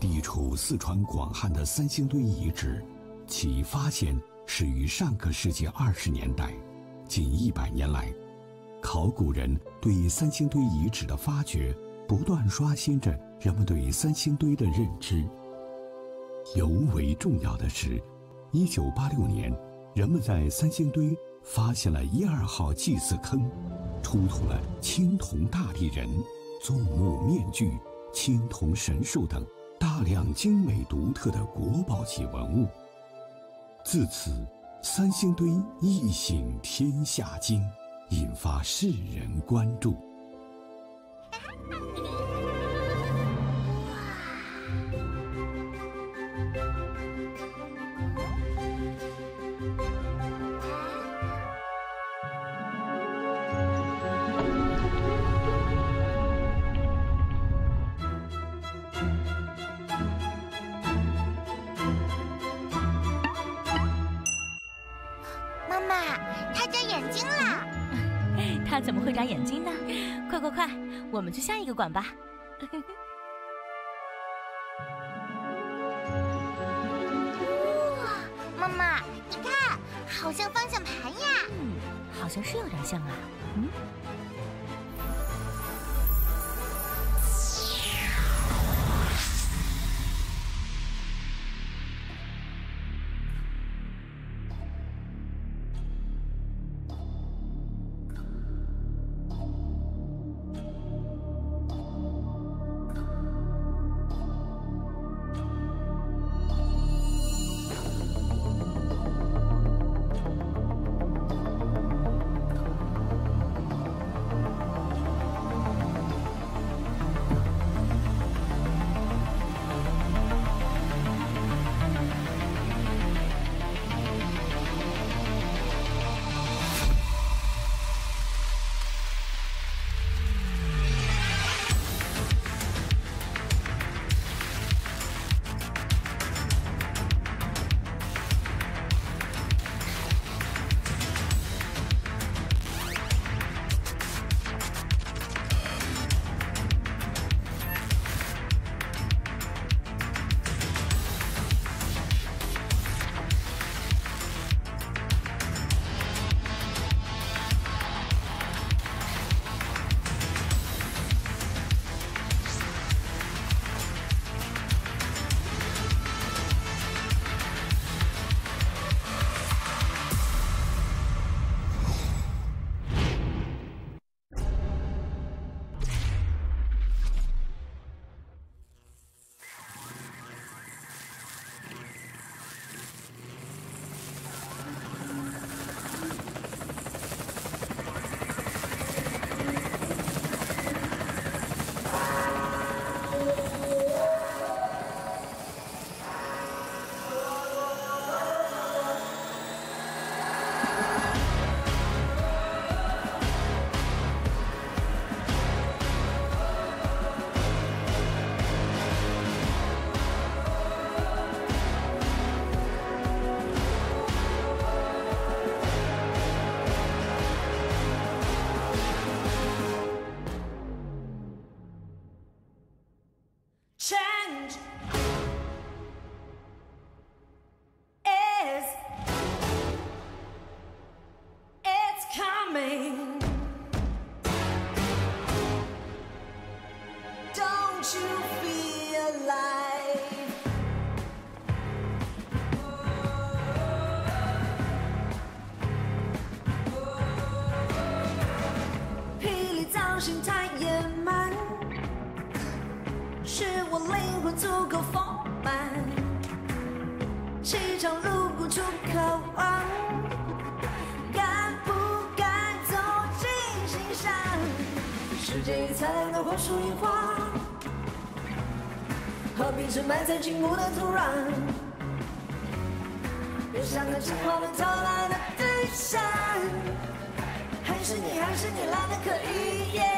地处四川广汉的三星堆遗址，其发现始于上个世纪二十年代。近一百年来，考古人对三星堆遗址的发掘，不断刷新着人们对三星堆的认知。尤为重要的是，一九八六年，人们在三星堆发现了一二号祭祀坑，出土了青铜大立人、纵目面具、青铜神树等大量精美独特的国宝级文物。自此，三星堆一醒天下惊，引发世人关注。我们去下一个馆吧。哇，妈妈，你看，好像方向盘呀。嗯，好像是有点像啊。嗯。心太野蛮，是我灵魂足够丰满。七条路不出渴望，敢不敢走进心上？世界已灿烂的火树银花，何必是埋在寂寞的土壤？别像个进我们偷来的对象，还是你，还是你，烂的可以。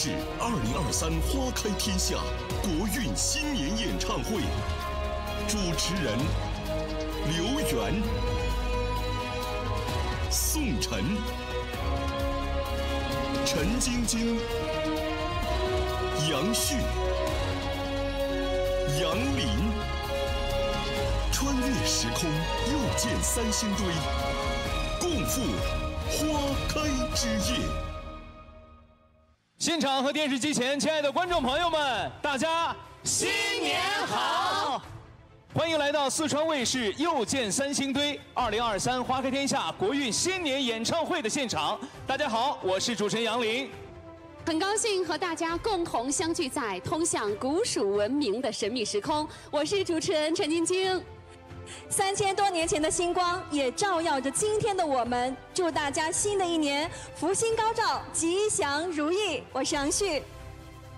是二零二三花开天下国运新年演唱会，主持人刘源、宋晨、陈晶晶、杨旭、杨林，穿越时空，又见三星堆，共赴花开之夜。现场和电视机前，亲爱的观众朋友们，大家新年好！欢迎来到四川卫视又见三星堆二零二三花开天下国运新年演唱会的现场。大家好，我是主持人杨林。很高兴和大家共同相聚在通向古蜀文明的神秘时空。我是主持人陈晶晶。三千多年前的星光也照耀着今天的我们。祝大家新的一年福星高照，吉祥如意。我是杨旭。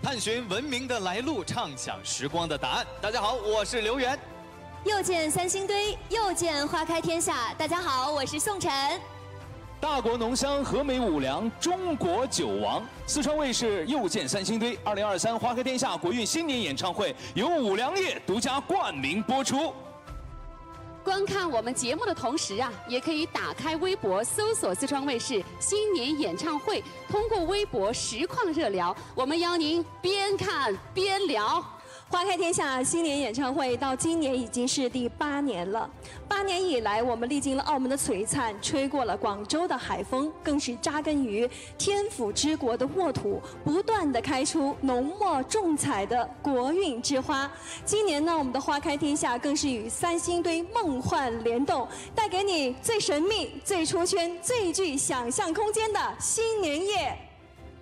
探寻文明的来路，畅想时光的答案。大家好，我是刘源。又见三星堆，又见花开天下。大家好，我是宋晨。大国浓香，和美五粮，中国酒王。四川卫视又见三星堆二零二三花开天下国运新年演唱会由五粮液独家冠名播出。观看我们节目的同时啊，也可以打开微博搜索四川卫视新年演唱会，通过微博实况热聊，我们邀您边看边聊。花开天下新年演唱会到今年已经是第八年了。八年以来，我们历经了澳门的璀璨，吹过了广州的海风，更是扎根于天府之国的沃土，不断的开出浓墨重彩的国运之花。今年呢，我们的花开天下更是与三星堆梦幻联动，带给你最神秘、最出圈、最具想象空间的新年夜。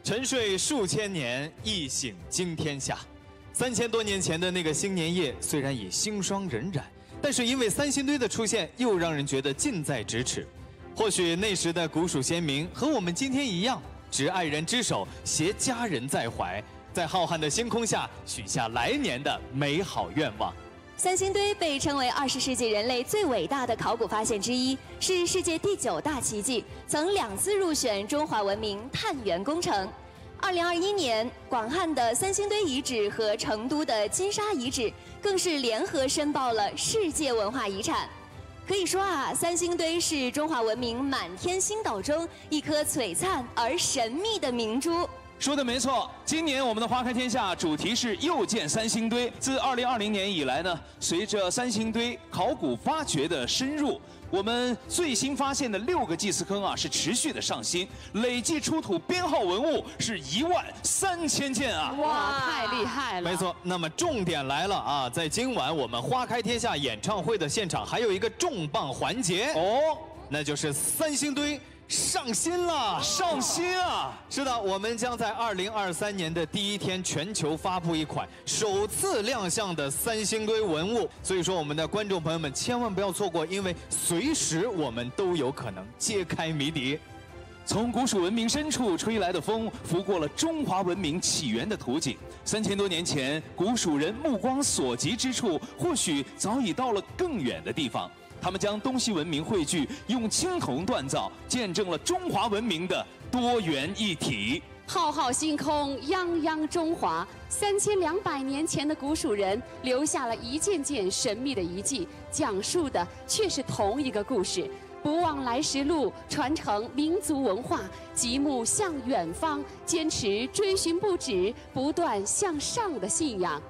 沉睡数千年，一醒惊天下。三千多年前的那个新年夜，虽然已星霜荏苒，但是因为三星堆的出现，又让人觉得近在咫尺。或许那时的古蜀先民和我们今天一样，执爱人之手，携家人在怀，在浩瀚的星空下许下来年的美好愿望。三星堆被称为二十世纪人类最伟大的考古发现之一，是世界第九大奇迹，曾两次入选中华文明探源工程。二零二一年，广汉的三星堆遗址和成都的金沙遗址更是联合申报了世界文化遗产。可以说啊，三星堆是中华文明满天星斗中一颗璀璨而神秘的明珠。说的没错，今年我们的花开天下主题是又见三星堆。自二零二零年以来呢，随着三星堆考古发掘的深入。我们最新发现的六个祭祀坑啊，是持续的上新，累计出土编号文物是一万三千件啊！哇，太厉害了！没错，那么重点来了啊，在今晚我们花开天下演唱会的现场，还有一个重磅环节哦，那就是三星堆。上新了，上新啊！是的，我们将在二零二三年的第一天全球发布一款首次亮相的三星堆文物。所以说，我们的观众朋友们千万不要错过，因为随时我们都有可能揭开谜底。从古蜀文明深处吹来的风，拂过了中华文明起源的图景。三千多年前，古蜀人目光所及之处，或许早已到了更远的地方。他们将东西文明汇聚，用青铜锻造，见证了中华文明的多元一体。浩浩星空，泱泱中华。三千两百年前的古蜀人留下了一件件神秘的遗迹，讲述的却是同一个故事：不忘来时路，传承民族文化，极目向远方，坚持追寻不止、不断向上的信仰。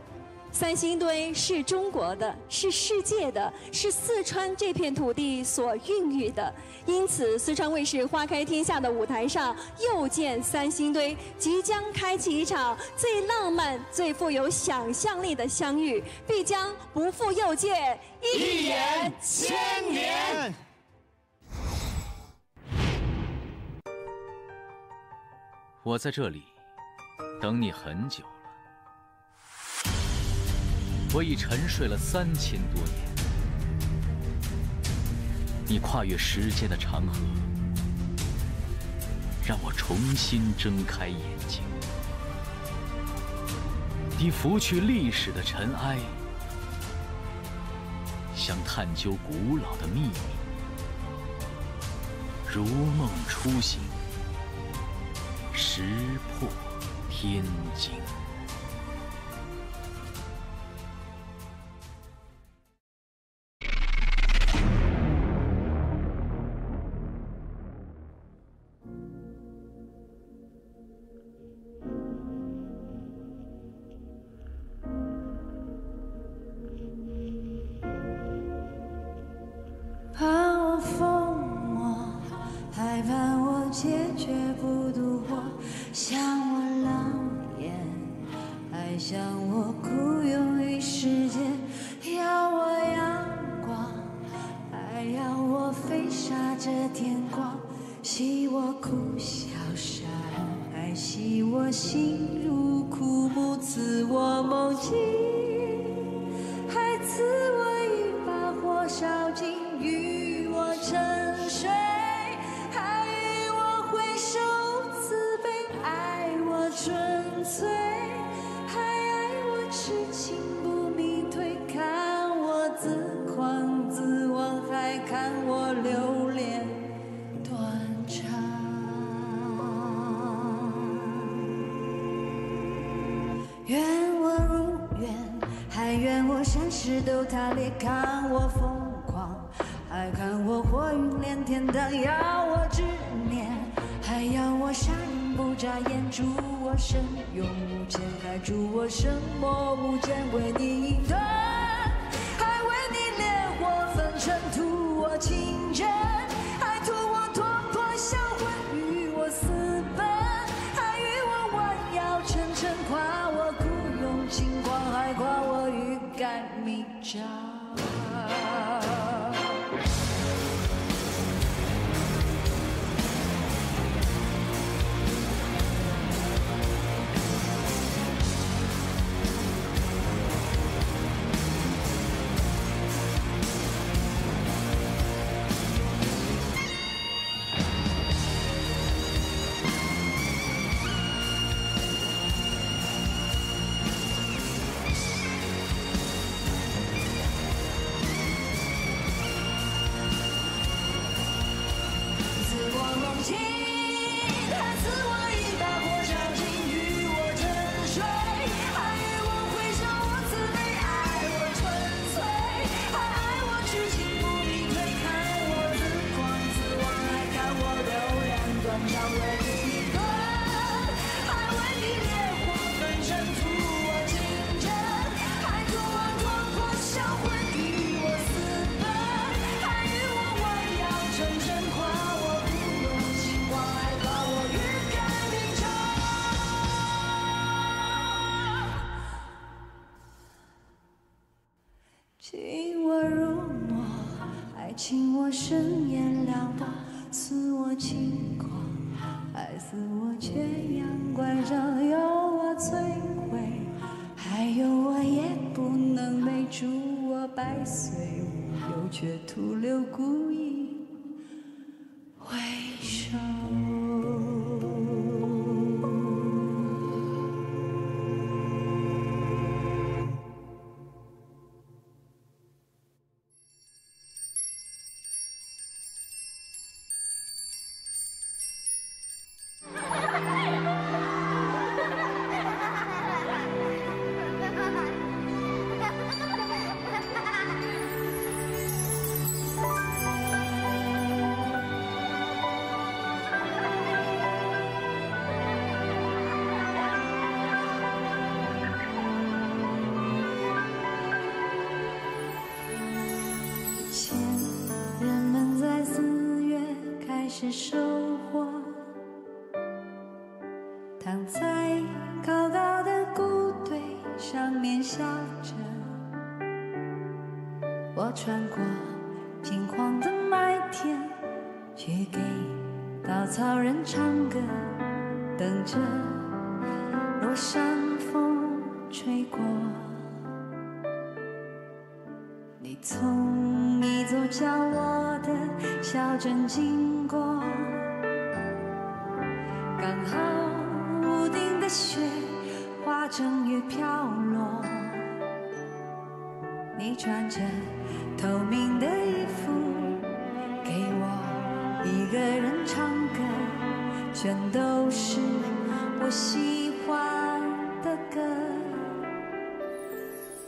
三星堆是中国的，是世界的，是四川这片土地所孕育的。因此，四川卫视花开天下的舞台上，又见三星堆，即将开启一场最浪漫、最富有想象力的相遇，必将不负又见，一眼千年。我在这里等你很久。我已沉睡了三千多年，你跨越时间的长河，让我重新睁开眼睛。你拂去历史的尘埃，想探究古老的秘密，如梦初醒，石破天惊。都他裂，看我疯狂，还看我火云连天荡，要我执念，还要我杀人不眨眼，助我生勇无间，还助我生魔无间，为你一断。穿着透明的衣服给我一个人唱歌全都是我喜欢的歌。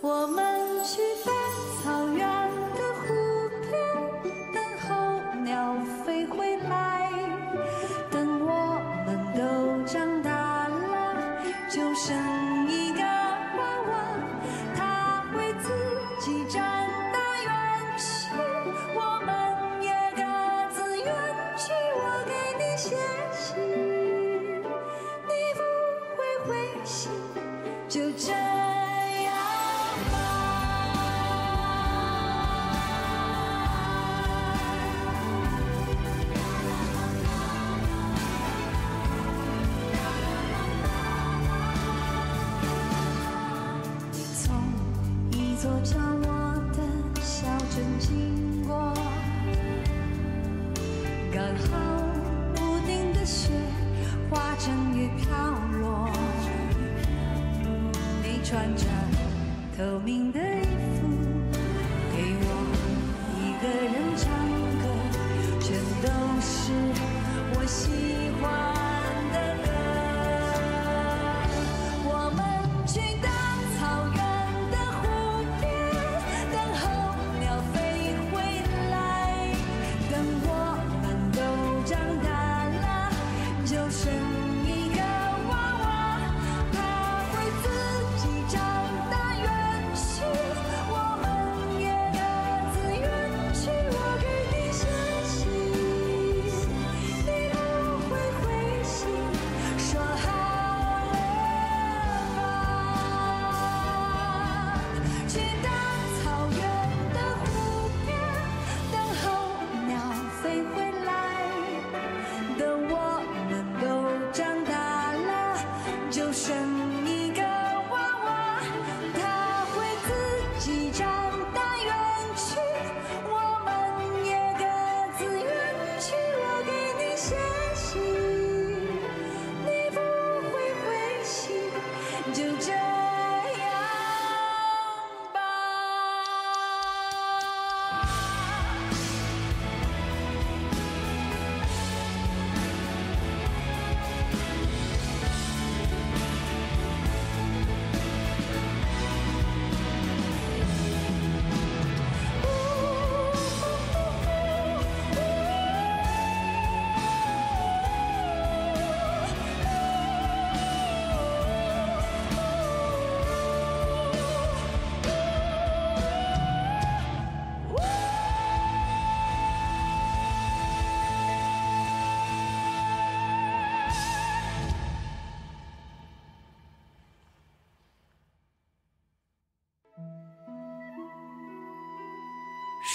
我们去飞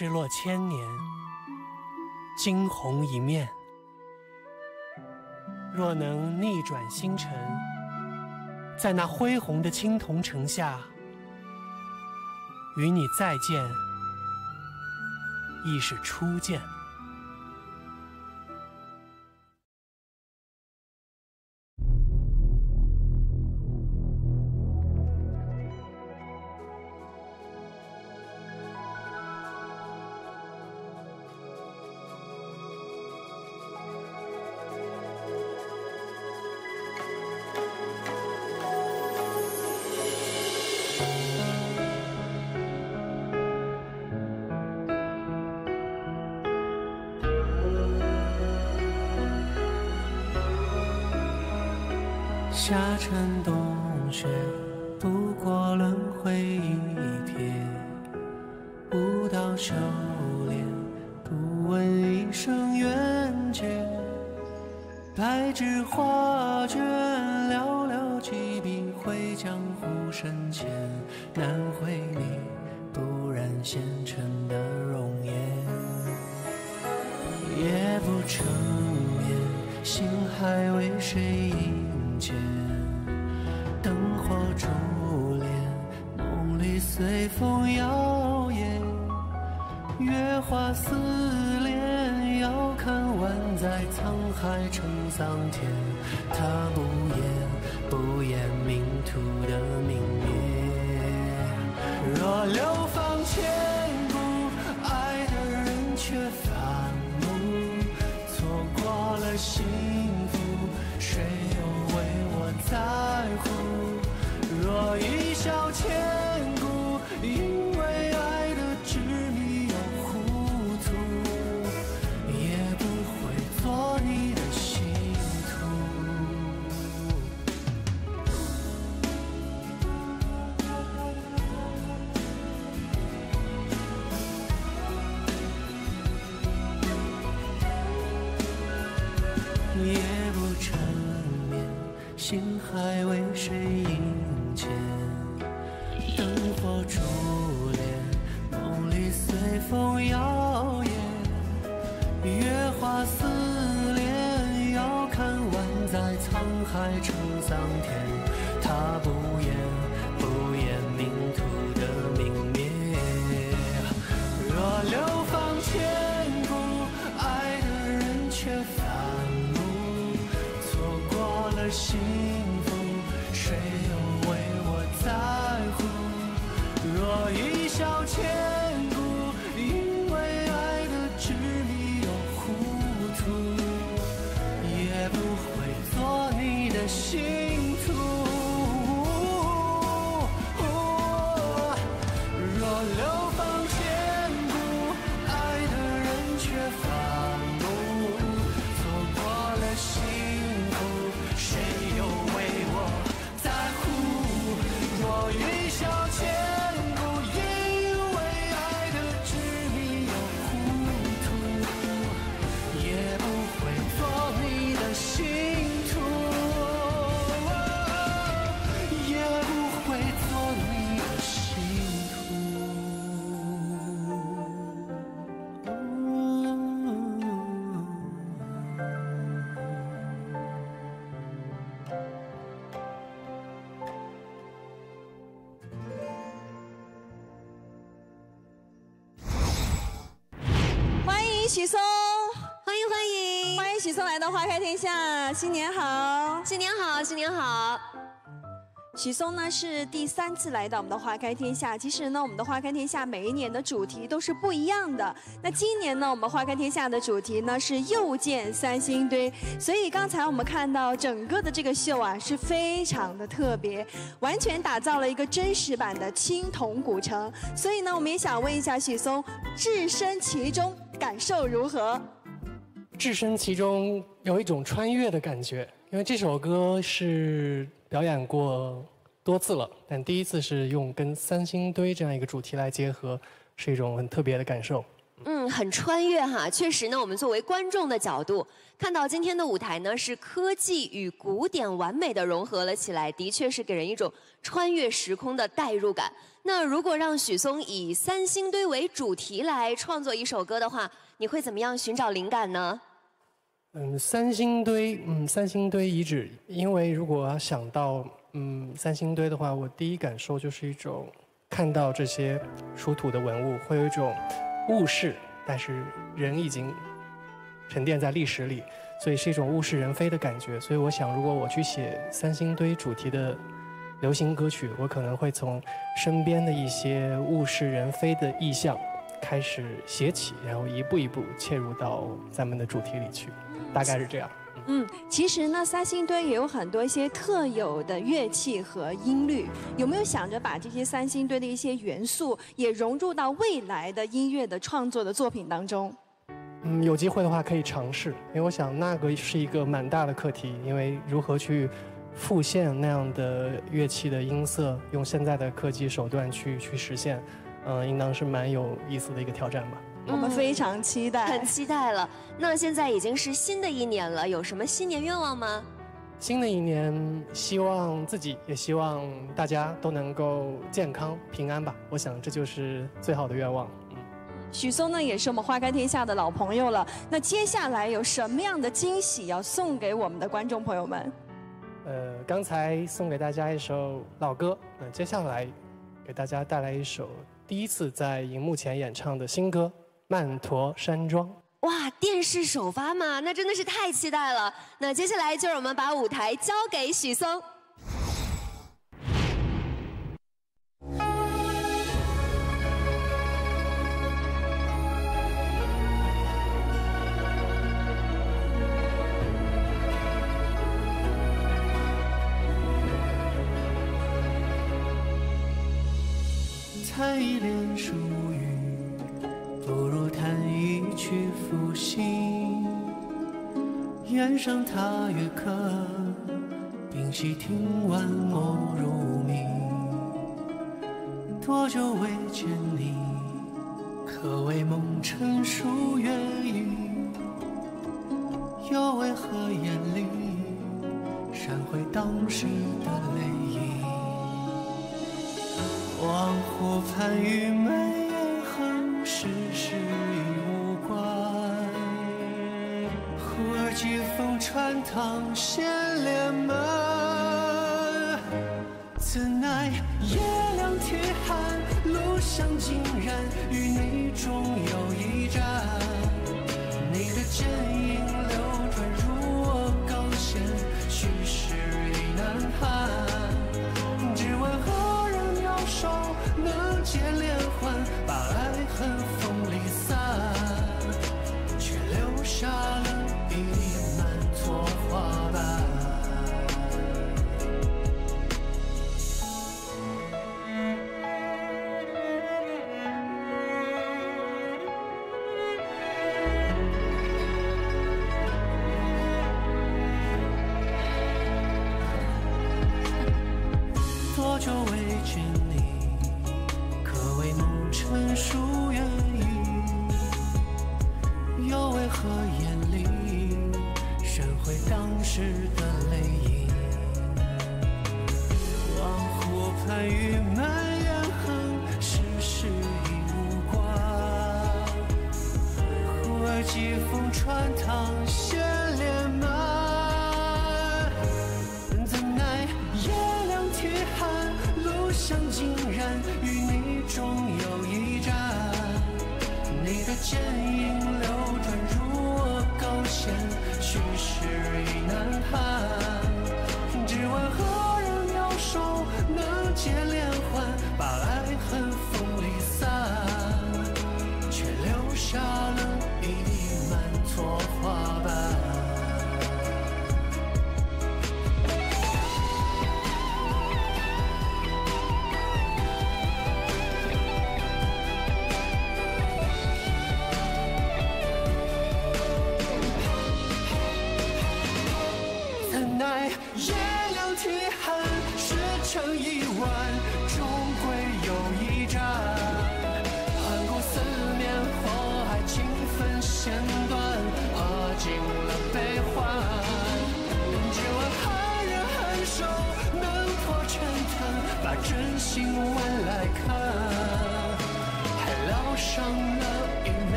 失落千年惊鸿一面。若能逆转星辰在那恢宏的青铜城下与你再见亦是初见。知画卷寥寥几笔绘江湖深浅难绘你不染纤尘的容颜。夜不成眠心还为谁萦结灯火珠帘梦里随风摇曳月华似沧海成桑田，他不言不言命途的明灭。若流芳千。还为谁欢迎许许嵩呢是第三次来到我们的花开天下。其实呢，我们的花开天下每一年的主题都是不一样的。那今年呢，我们花开天下的主题呢是又见三星堆。所以刚才我们看到整个的这个秀啊是非常的特别，完全打造了一个真实版的青铜古城。所以呢，我们也想问一下许嵩，置身其中感受如何？置身其中有一种穿越的感觉，因为这首歌是表演过多次了，但第一次是用跟三星堆这样一个主题来结合，是一种很特别的感受。嗯，很穿越哈，确实呢，我们作为观众的角度，看到今天的舞台呢，是科技与古典完美的融合了起来，的确是给人一种穿越时空的代入感。那如果让许嵩以三星堆为主题来创作一首歌的话，你会怎么样寻找灵感呢？嗯，三星堆，嗯，三星堆遗址，因为如果想到嗯三星堆的话，我第一感受就是一种看到这些出土的文物，会有一种物是，但是人已经沉淀在历史里，所以是一种物是人非的感觉。所以我想，如果我去写三星堆主题的流行歌曲，我可能会从身边的一些物是人非的意象开始写起，然后一步一步切入到咱们的主题里去，大概是这样。嗯，其实呢，三星堆也有很多一些特有的乐器和音律，有没有想着把这些三星堆的一些元素也融入到未来的音乐的创作的作品当中？嗯，有机会的话可以尝试，因为我想那个是一个蛮大的课题，因为如何去复现那样的乐器的音色，用现在的科技手段去去实现，嗯、应当是蛮有意思的一个挑战吧。我们非常期待，很期待了。那现在已经是新的一年了，有什么新年愿望吗？新的一年，希望自己也希望大家都能够健康平安吧。我想这就是最好的愿望。许嵩呢，也是我们花开天下的老朋友了。那接下来有什么样的惊喜要送给我们的观众朋友们？呃，刚才送给大家一首老歌，那接下来给大家带来一首第一次在荧幕前演唱的新歌《曼陀山庄》。哇，电视首发嘛，那真的是太期待了。那接下来就让我们把舞台交给许嵩。原上踏月客，屏息听晚梦如迷。多久未见你？可谓梦尘数月影。又为何眼里闪回当时的泪影？恍惚盼与眉眼横世事。借风穿堂，掀帘门。此乃夜凉天寒，路上竟然与你终有一战。你的剑影流转入我高弦，虚实已难判。只问何人妙手能解连环，把爱恨风里散，却留下了。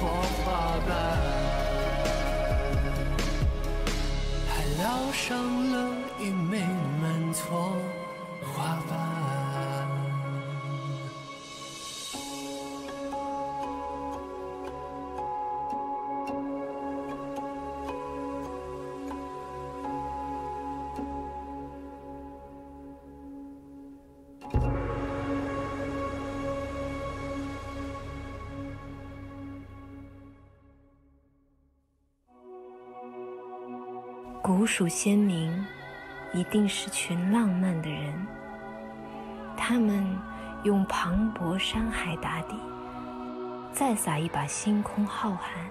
从花瓣，还烙上了一枚。属仙明一定是群浪漫的人。他们用磅礴山海打底再撒一把星空浩瀚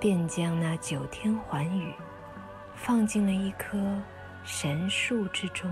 便将那九天寰宇放进了一棵神树之中。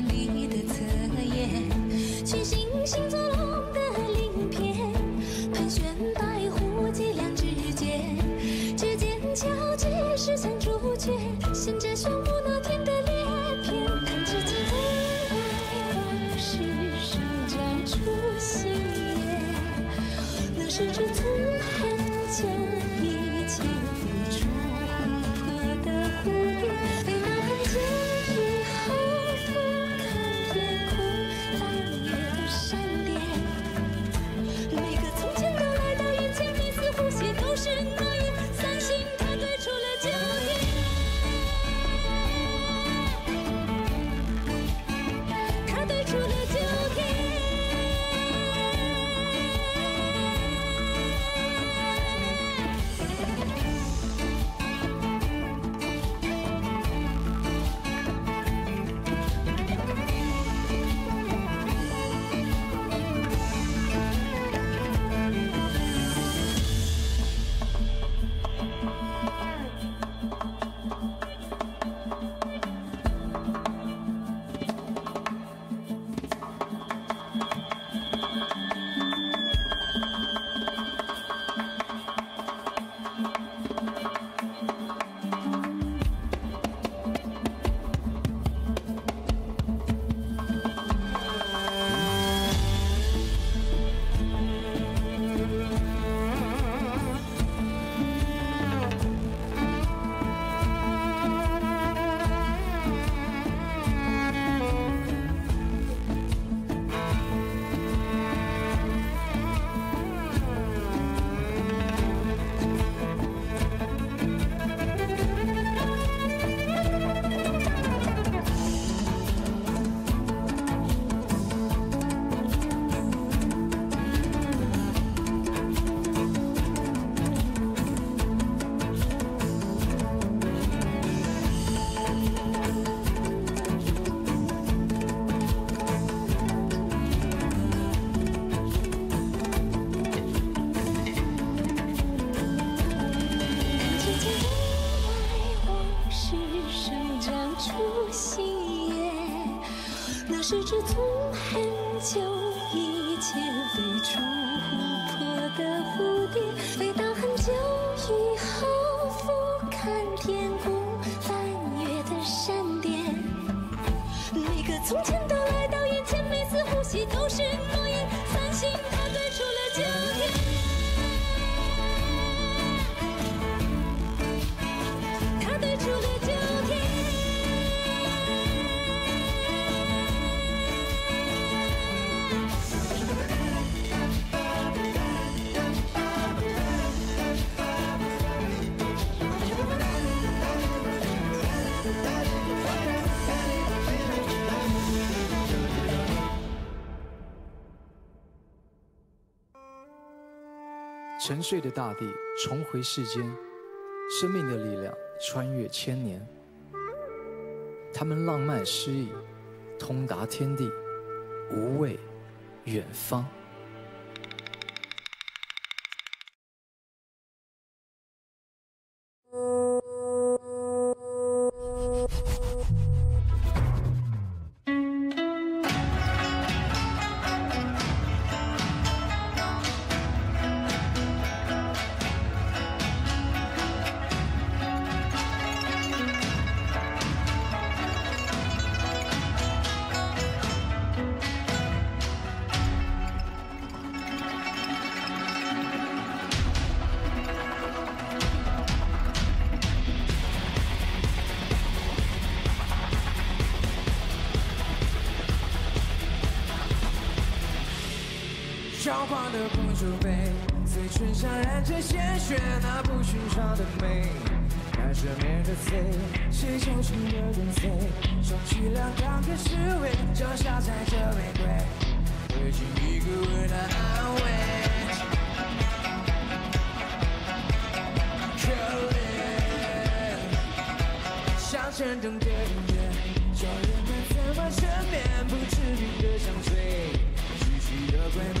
你里的侧颜。沉睡的大地重回世间生命的力量穿越千年。他们浪漫诗意通达天地无畏远方。红酒杯，嘴唇上染着鲜血，那不寻常的美。看着面的嘴，谁就情的跟随，双脊两两个侍卫，脚下踩着玫瑰，会尽一个吻的安慰。可怜，像沉重的音乐，叫人们怎么沉眠，不知名的香水，逝去的鬼魅，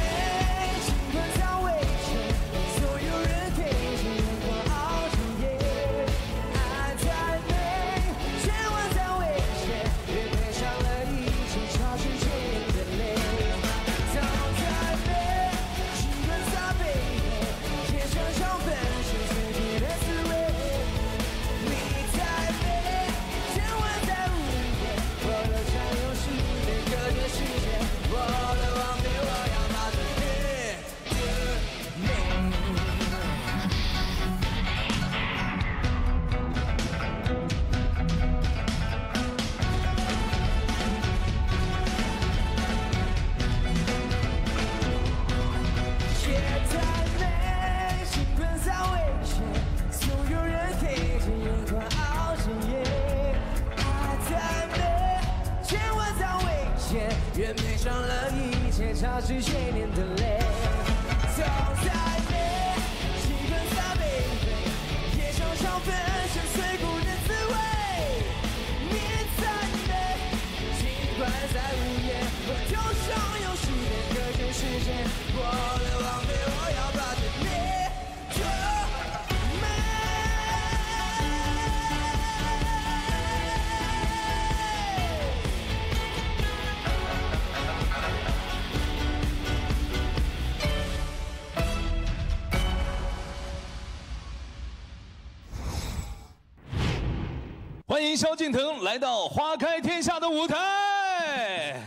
萧敬腾来到花开天下的舞台。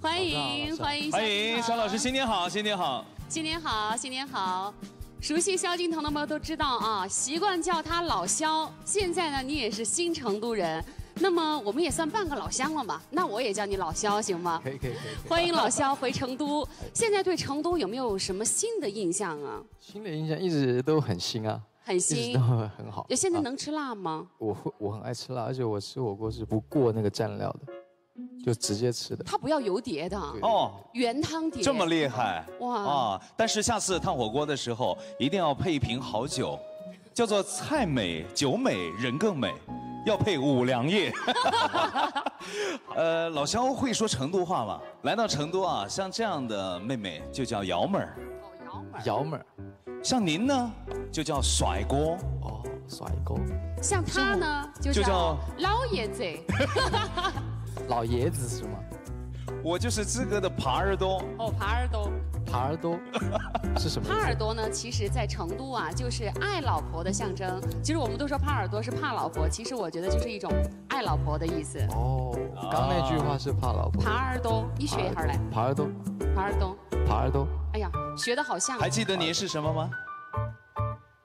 欢迎欢迎欢迎萧萧老师，新年好，新年好。新年好，新年好！熟悉萧敬腾的朋友都知道啊，习惯叫他老萧。现在呢，你也是新成都人，那么我们也算半个老乡了嘛。那我也叫你老萧行吗？可以可以可以。欢迎老萧回成都。现在对成都有没有什么新的印象啊？新的印象一直都很新啊，很新很好。就现在啊能吃辣吗？我会我很爱吃辣，而且我吃火锅是不过那个蘸料的，就直接吃的。它不要油碟的哦，原汤碟。这么厉害哇啊！但是下次烫火锅的时候，一定要配一瓶好酒，叫做菜美酒美人更美，要配五粮液。呃，老肖会说成都话吗？来到成都啊，像这样的妹妹就叫姚妹儿。姚妹儿，像您呢，就叫甩锅。哦，甩锅。像他呢，就叫老爷子。老爷子是吗？我就是资格的耙耳朵。哦，耙耳朵。耙耳朵 是什么意耙？耳朵呢，其实在成都啊，就是爱老婆的象征。其实我们都说耙耳朵是怕老婆，其实我觉得就是一种爱老婆的意思。哦，刚那句话是怕老婆。耙耳朵，你学一下来。耙耳朵，耙耳朵，耙耳朵，哎呀，学的好像啊。还记得您是什么吗？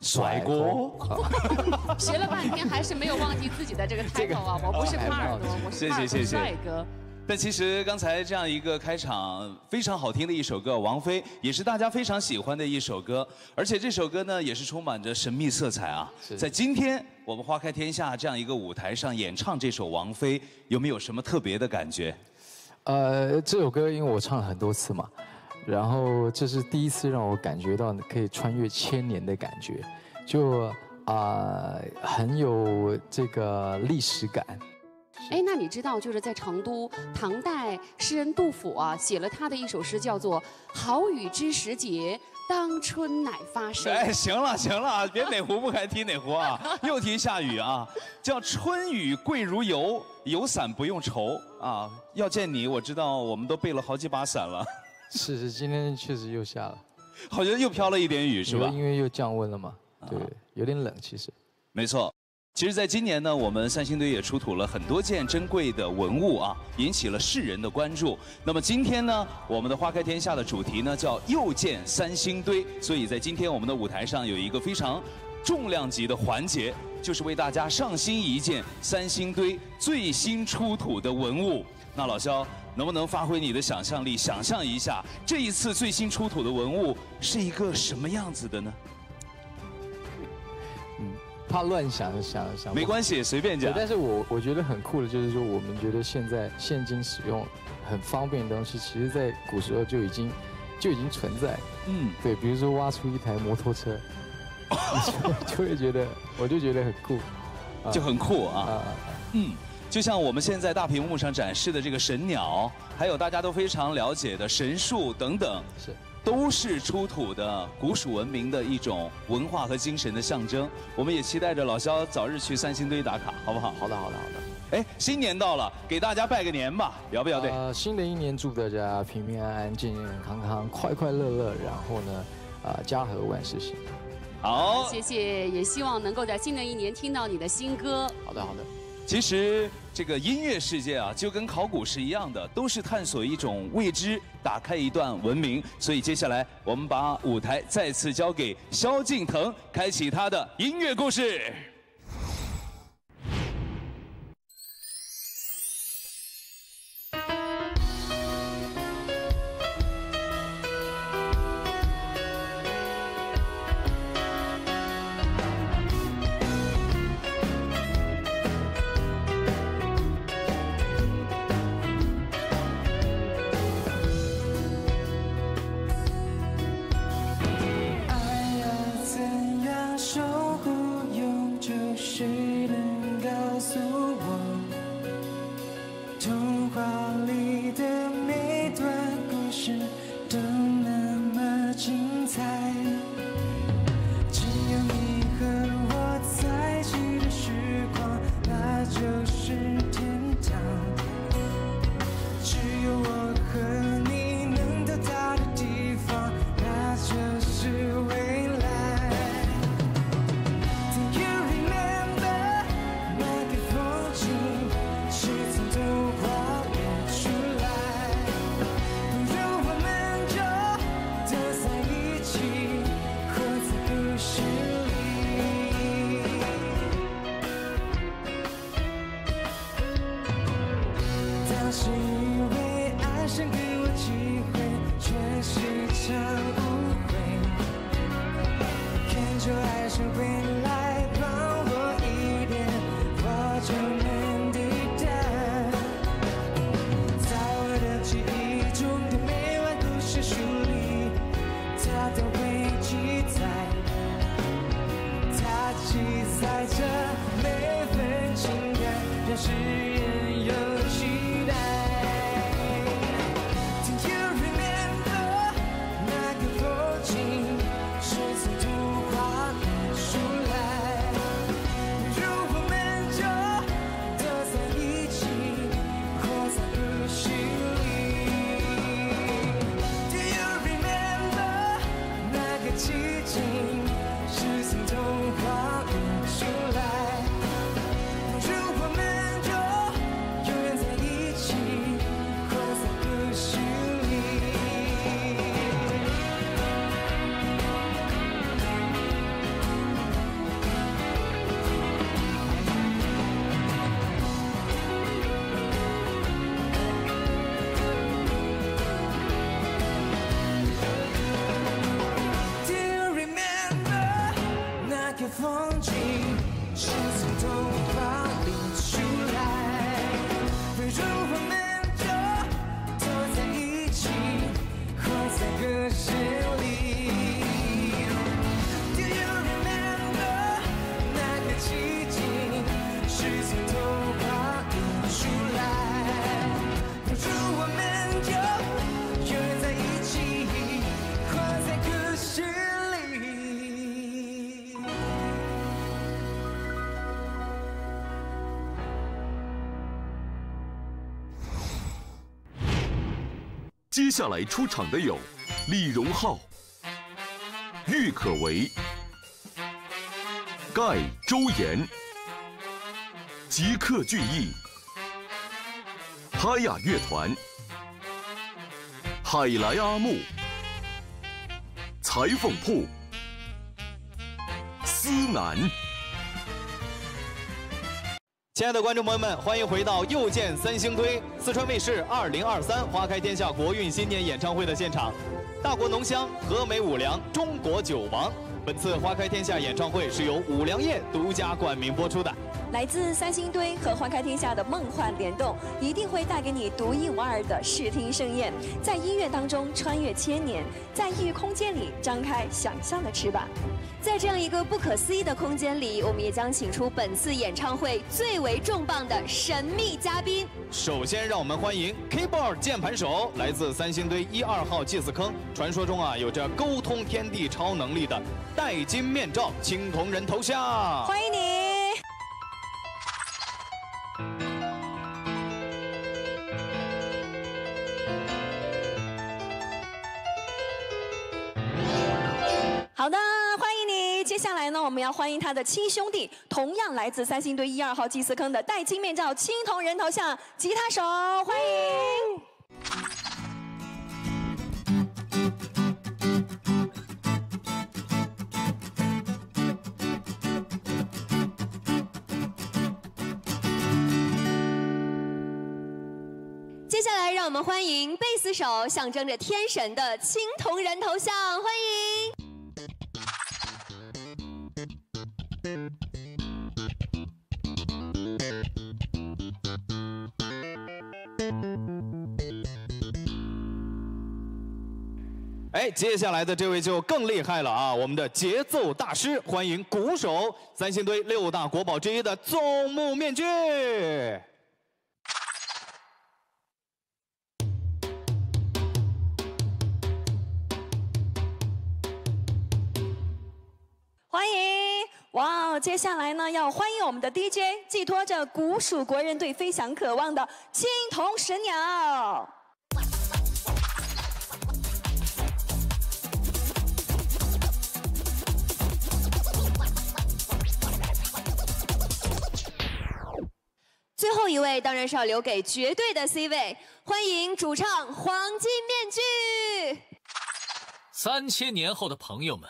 甩锅。学了半天还是没有忘记自己的这个 title 啊！我不是耙耳朵，我是耙耳朵谢谢谢谢帅哥。但其实刚才这样一个开场非常好听的一首歌，王菲也是大家非常喜欢的一首歌，而且这首歌呢也是充满着神秘色彩啊。在今天我们花开天下这样一个舞台上演唱这首王菲，有没有什么特别的感觉？呃，这首歌因为我唱了很多次嘛，然后这是第一次让我感觉到可以穿越千年的感觉，就啊、很有这个历史感。哎，那你知道，就是在成都，唐代诗人杜甫啊，写了他的一首诗，叫做《好雨知时节，当春乃发生》。哎，行了行了，别哪壶不开提哪壶啊，又提下雨啊，叫春雨贵如油，有伞不用愁啊。要见你，我知道我们都备了好几把伞了，是是，今天确实又下了，好像又飘了一点雨是吧？因为又降温了嘛，对，有点冷其实。没错。其实，在今年呢，我们三星堆也出土了很多件珍贵的文物啊，引起了世人的关注。那么今天呢，我们的花开天下的主题呢叫“又见三星堆”，所以在今天我们的舞台上有一个非常重量级的环节，就是为大家上新一件三星堆最新出土的文物。那老肖能不能发挥你的想象力，想象一下这一次最新出土的文物是一个什么样子的呢？怕乱想想想。没关系，随便讲。但是我我觉得很酷的就是说，我们觉得现在现今使用很方便的东西，其实在古时候就已经就已经存在。嗯，对，比如说挖出一台摩托车，就就会觉得，我就觉得很酷，啊就很酷啊。啊嗯，就像我们现在大屏幕上展示的这个神鸟，还有大家都非常了解的神树等等，是都是出土的古蜀文明的一种文化和精神的象征。我们也期待着老肖早日去三星堆打卡，好不好？好的，好的，好的。哎，新年到了，给大家拜个年吧，要不要？对。呃，新的一年祝大家平平安安、健健康康、快快乐乐，然后呢，啊、家和万事兴。好，谢谢，也希望能够在新的一年听到你的新歌。好的，好的。其实这个音乐世界啊，就跟考古是一样的，都是探索一种未知，打开一段文明。所以接下来我们把舞台再次交给萧敬腾，开启他的音乐故事。接下来出场的有李荣浩、郁可唯、盖周岩、吉克隽逸、哈雅乐团、海来阿木、裁缝铺、思南。亲爱的观众朋友们，欢迎回到又见三星堆四川卫视二零二三花开天下国运新年演唱会的现场。大国浓香，和美五粮，中国酒王。本次花开天下演唱会是由五粮液独家冠名播出的。来自三星堆和花开天下的梦幻联动，一定会带给你独一无二的视听盛宴。在音乐当中穿越千年，在异域空间里张开想象的翅膀。在这样一个不可思议的空间里，我们也将请出本次演唱会最为重磅的神秘嘉宾。首先，让我们欢迎 keyboard 键盘手，来自三星堆一二号祭祀坑，传说中啊有着沟通天地超能力的戴金面罩青铜人头像。欢迎你。好的，欢迎你。接下来呢，我们要欢迎他的亲兄弟，同样来自三星堆一二号祭祀坑的戴金面罩青铜人头像吉他手，欢迎。让我们欢迎贝斯手，象征着天神的青铜人头像，欢迎。哎，接下来的这位就更厉害了啊！我们的节奏大师，欢迎鼓手，三星堆六大国宝之一的纵目面具。欢迎！哇哦，接下来呢，要欢迎我们的 DJ，寄托着古蜀国人对飞翔渴望的青铜神鸟。最后一位当然是要留给绝对的 C 位，欢迎主唱黄金面具。三千年后的朋友们，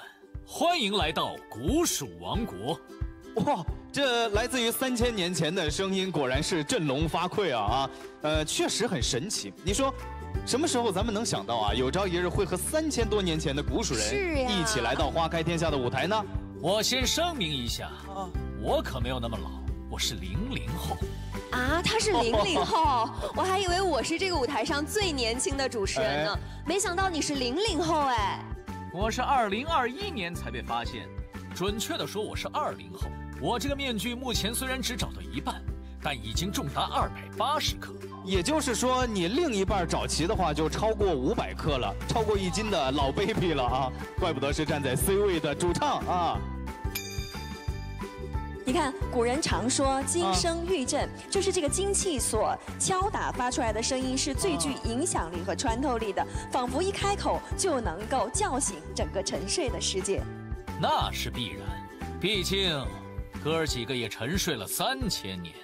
欢迎来到古蜀王国。哇，这来自于三千年前的声音，果然是振聋发聩啊啊！呃，确实很神奇。你说，什么时候咱们能想到啊，有朝一日会和三千多年前的古蜀人一起来到花开天下的舞台呢？我先声明一下，我可没有那么老，我是零零后。啊，他是零零后，我还以为我是这个舞台上最年轻的主持人呢，没想到你是零零后哎。我是二零二一年才被发现，准确的说我是二零后。我这个面具目前虽然只找到一半，但已经重达二百八十克。也就是说，你另一半找齐的话，就超过五百克了，超过一斤的老 baby 了啊！怪不得是站在 C 位的主唱啊！你看，古人常说金声玉振，就是这个金器所敲打发出来的声音是最具影响力和穿透力的，仿佛一开口就能够叫醒整个沉睡的世界。那是必然，毕竟哥儿几个也沉睡了三千年，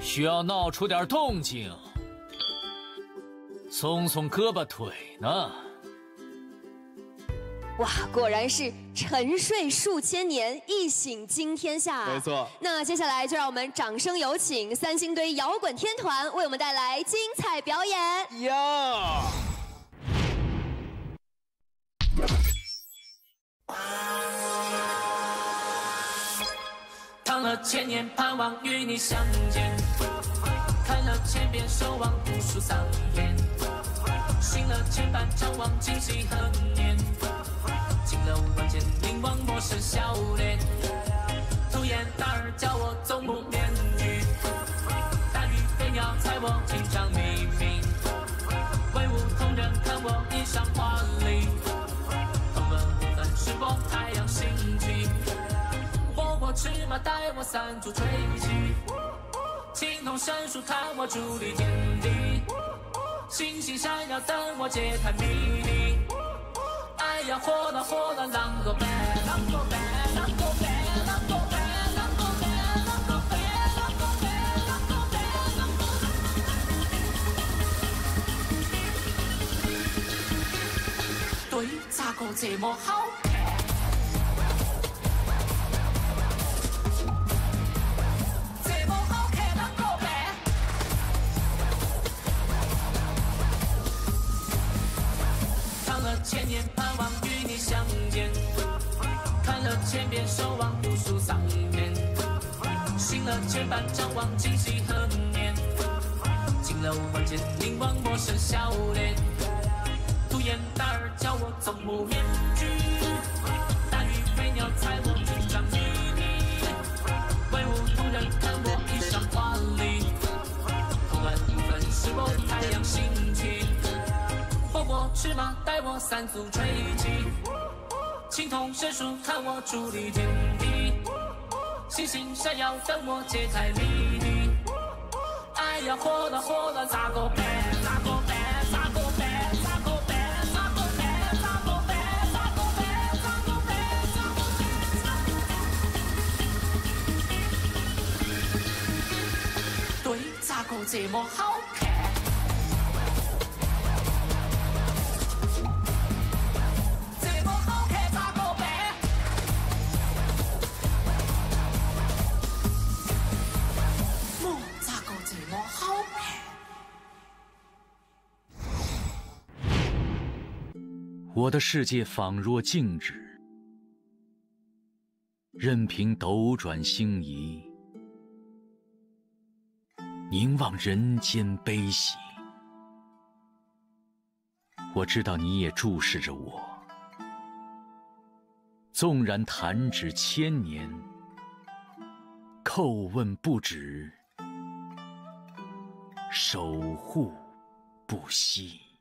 需要闹出点动静，松松胳膊腿呢。哇，果然是沉睡数千年，一醒惊天下。没错那接下来就让我们掌声有请三星堆摇滚天团为我们带来精彩表演。呀！躺了千年，盼望与你相见；看了千遍，守望无数桑田；醒了千般，张望今夕何年？经了万千，凝望陌生笑脸。朱颜大儿叫我总不面具，大鱼飞鸟踩我情长秘密，威武同人看我衣裳华丽，同门不分是否太阳升起。火火赤马带我三足吹起，青铜神树看我伫立天地，星星闪耀等我解开谜底。哎呀，火了火了，啷个办？啷个办？啷个办？啷个办？啷个办？啷个办？啷个办？啷个办？啷个办对，咋个这么好千年盼望与你相见，看了千遍守望无数桑田，行了千般张望今夕何年？进了万间凝望陌生笑脸，独眼大儿教我从不面具，大鱼飞鸟猜我紧张秘密，怪物突然看我衣裳华丽，同安一分是我太阳升我，赤马带我三足吹起，青铜神树看我伫立天地，星星闪耀等我揭开谜底。哎呀，火了火了，咋个办？咋个办？咋个办？咋个办？咋个办？咋个办？咋个办？咋个办？咋个办？对，咋个这么好看？我的世界仿若静止，任凭斗转星移，凝望人间悲喜。我知道你也注视着我，纵然弹指千年，叩问不止，守护不息。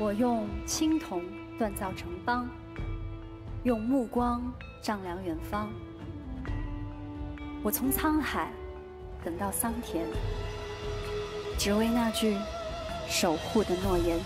我用青铜锻造城邦，用目光丈量远方。我从沧海等到桑田，只为那句守护的诺言。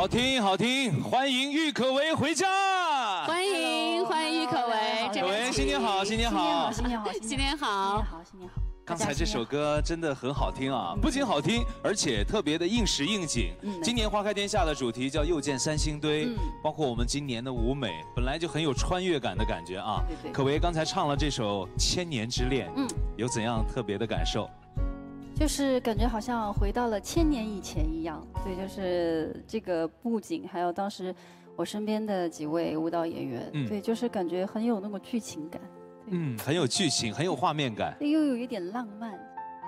好听好听，欢迎郁可唯回家。欢迎欢迎郁可唯，这可唯新年好新年好新年好，新年好，好，新年好。刚才这首歌真的很好听啊，不仅好听，而且特别的应时应景。嗯今年花开天下的主题叫又见三星堆，嗯包括我们今年的舞美，本来就很有穿越感的感觉啊。对对可唯刚才唱了这首《千年之恋》，嗯有怎样特别的感受？就是感觉好像回到了千年以前一样。对，就是这个布景，还有当时我身边的几位舞蹈演员，嗯对，就是感觉很有那种剧情感，嗯，很有剧情，很有画面感。又有一点浪漫。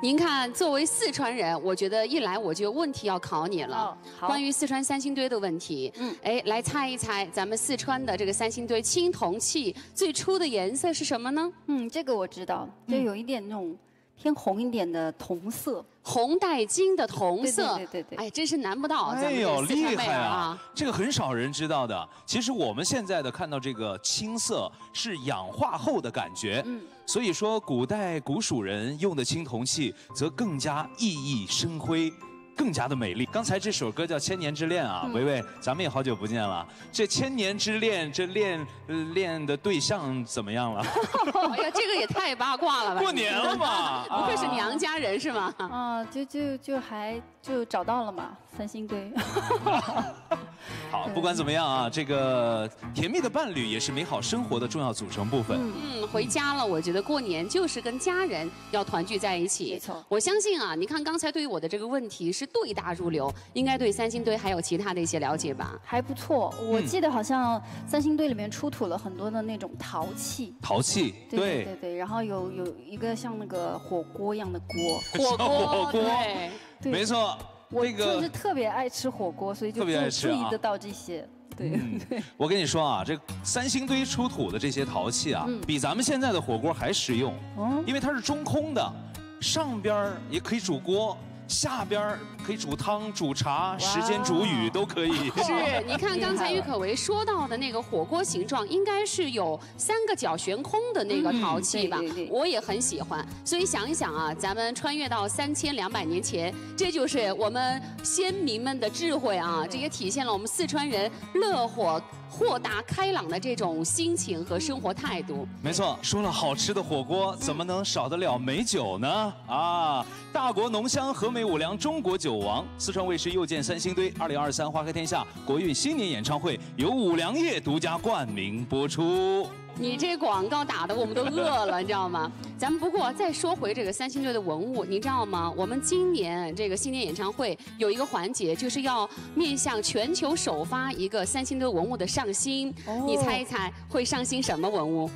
您看，作为四川人，我觉得一来我就有问题要考你了。哦好关于四川三星堆的问题，嗯，哎，来猜一猜，咱们四川的这个三星堆青铜器最初的颜色是什么呢？嗯，这个我知道，就有一点那种偏红一点的铜色，红带金的铜色，对对对对哎，真是难不到咱们哎呦，厉害啊！这个很少人知道的。其实我们现在的看到这个青色是氧化后的感觉，嗯所以说古代古蜀人用的青铜器则更加熠熠生辉。更加的美丽。刚才这首歌叫《千年之恋》啊，嗯维维，咱们也好久不见了。这千年之恋，这恋呃恋的对象怎么样了？哎呀，这个也太八卦了吧！过年了嘛不愧是娘家人是吗？啊，就就就还就找到了嘛，三星堆。好，不管怎么样啊，这个甜蜜的伴侣也是美好生活的重要组成部分。嗯，回家了，我觉得过年就是跟家人要团聚在一起。没错，我相信啊，你看刚才对于我的这个问题是对答如流，应该对三星堆还有其他的一些了解吧？还不错，我嗯记得好像三星堆里面出土了很多的那种陶器。陶器，对对对对，然后有有一个像那个火锅一样的锅，火锅火锅对，对没错，我那个就是特别爱吃火锅，所以就特别爱注吃啊注意得到这些。对嗯，我跟你说啊，这三星堆出土的这些陶器啊，嗯比咱们现在的火锅还实用，哦因为它是中空的，上边儿也可以煮锅，下边儿可以煮汤、煮茶、时间煮雨都可以。是，你看刚才郁可唯说到的那个火锅形状，应该是有三个角悬空的那个陶器吧？我也很喜欢。所以想一想啊，咱们穿越到三千两百年前，这就是我们先民们的智慧啊！这也体现了我们四川人乐活、豁达、开朗的这种心情和生活态度。没错，说了好吃的火锅，怎么能少得了美酒呢？啊，大国浓香，和美五粮，中国酒王。四川卫视又见三星堆，二零二三花开天下国运新年演唱会由五粮液独家冠名播出。你这广告打的我们都饿了，你知道吗？咱们不过再说回这个三星堆的文物，你知道吗？我们今年这个新年演唱会有一个环节，就是要面向全球首发一个三星堆文物的上新。你猜一猜会上新什么文物？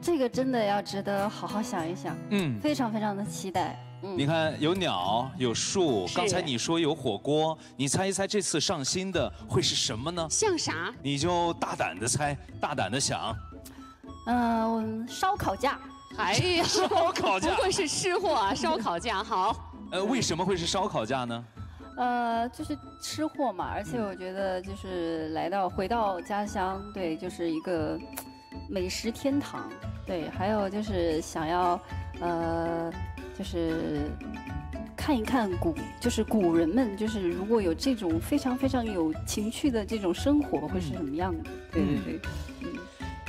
这个真的要值得好好想一想，嗯非常非常的期待。嗯你看，有鸟，有树，刚才你说有火锅，你猜一猜这次上新的会是什么呢？像啥？你就大胆的猜，大胆的想。嗯，烧烤架。哎呀，烧烤架不愧是吃货啊！烧烤架好。呃，为什么会是烧烤架呢？呃，就是吃货嘛，而且我觉得就是来到回到家乡，对，就是一个美食天堂，对，还有就是想要呃，就是看一看古，就是古人们，就是如果有这种非常非常有情趣的这种生活，会是什么样的？对对对，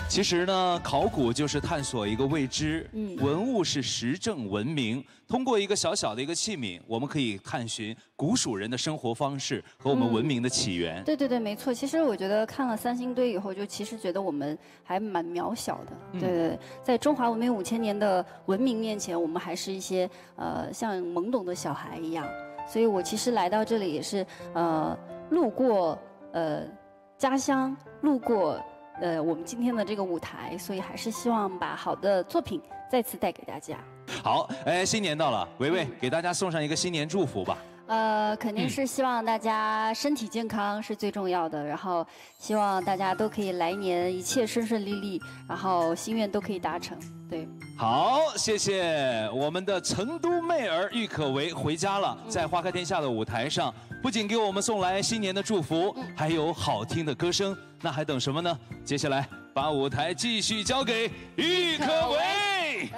其实呢，考古就是探索一个未知，嗯文物是实证文明。通过一个小小的一个器皿，我们可以探寻古蜀人的生活方式和我们文明的起源。对对对，没错。其实我觉得看了三星堆以后，就其实觉得我们还蛮渺小的。嗯对对对，在中华文明五千年的文明面前，我们还是一些呃像懵懂的小孩一样。所以我其实来到这里也是呃路过呃家乡，路过呃我们今天的这个舞台，所以还是希望把好的作品再次带给大家。好，哎，新年到了，维维给大家送上一个新年祝福吧。呃，肯定是希望大家身体健康是最重要的，然后希望大家都可以来年一切顺顺利利，然后心愿都可以达成。对，好，谢谢我们的成都妹儿郁可唯回家了，在花开天下的舞台上，不仅给我们送来新年的祝福，还有好听的歌声，那还等什么呢？接下来把舞台继续交给郁可唯。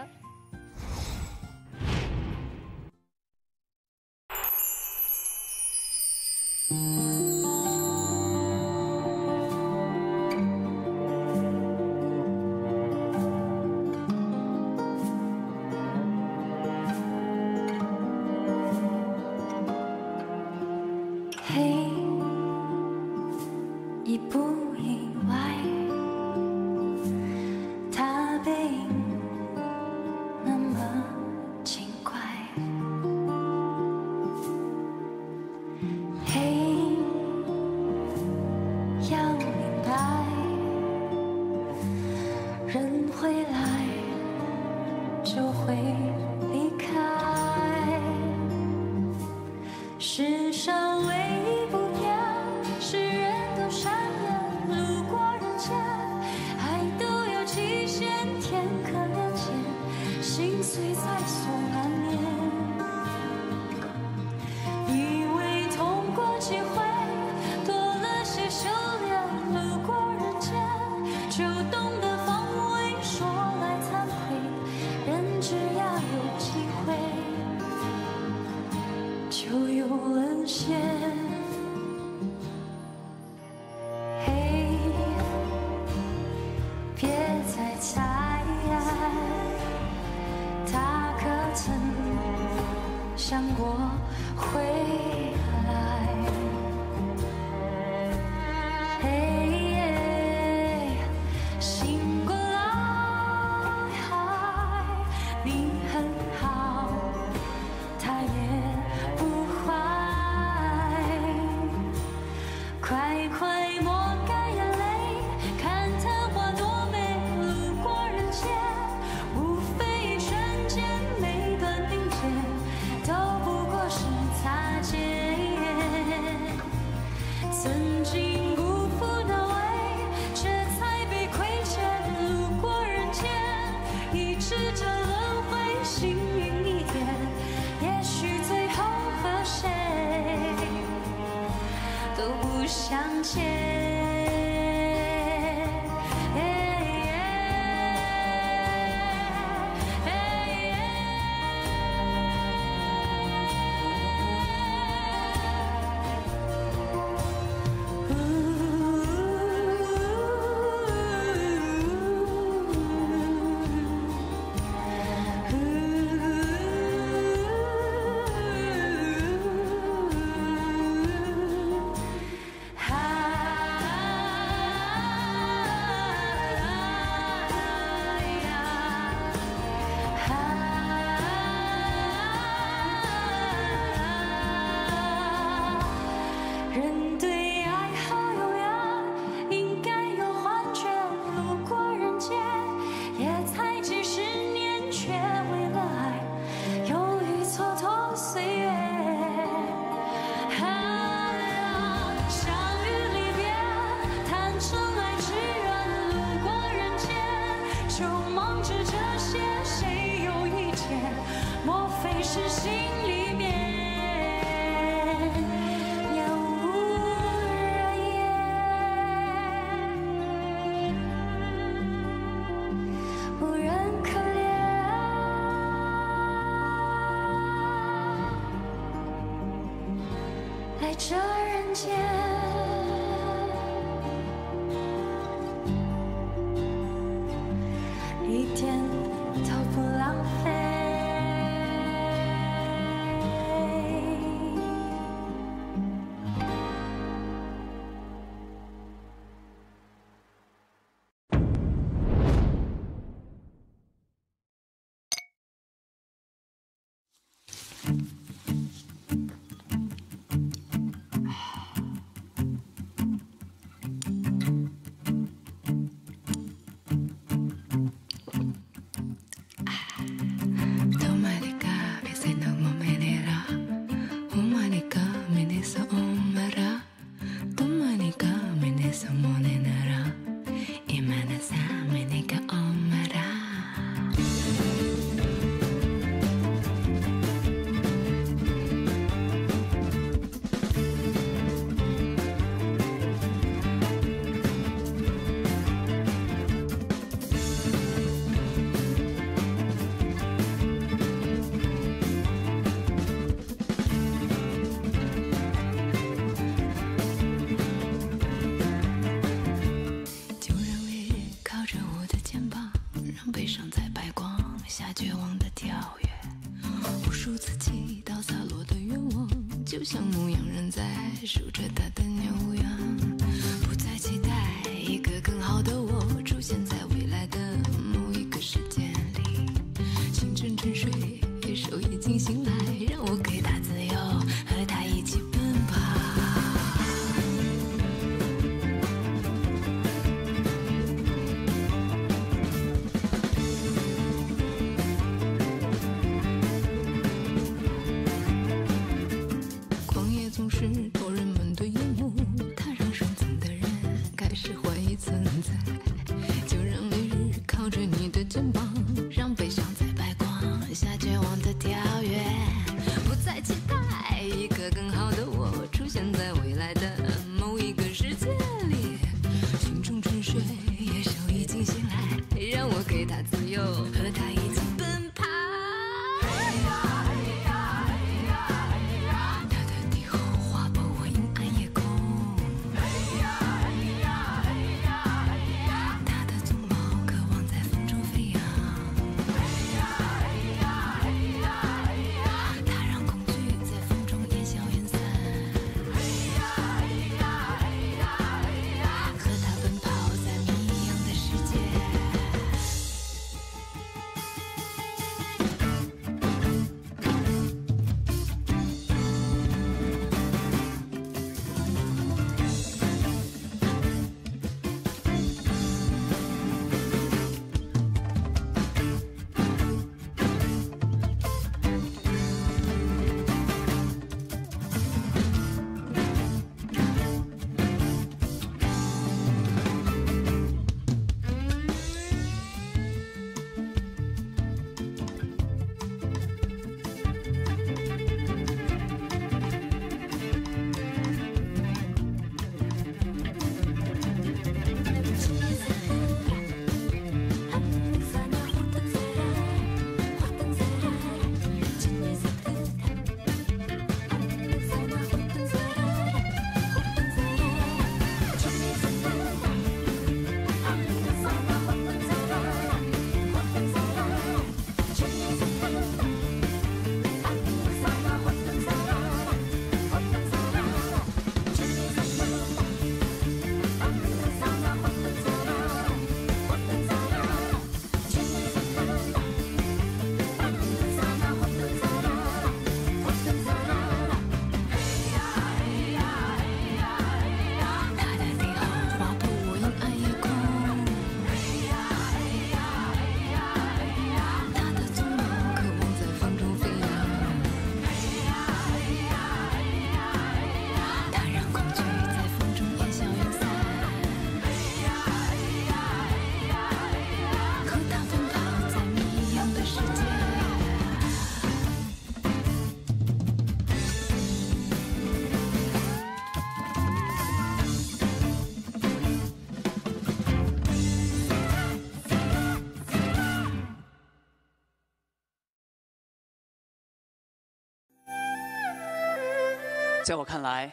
在我看来，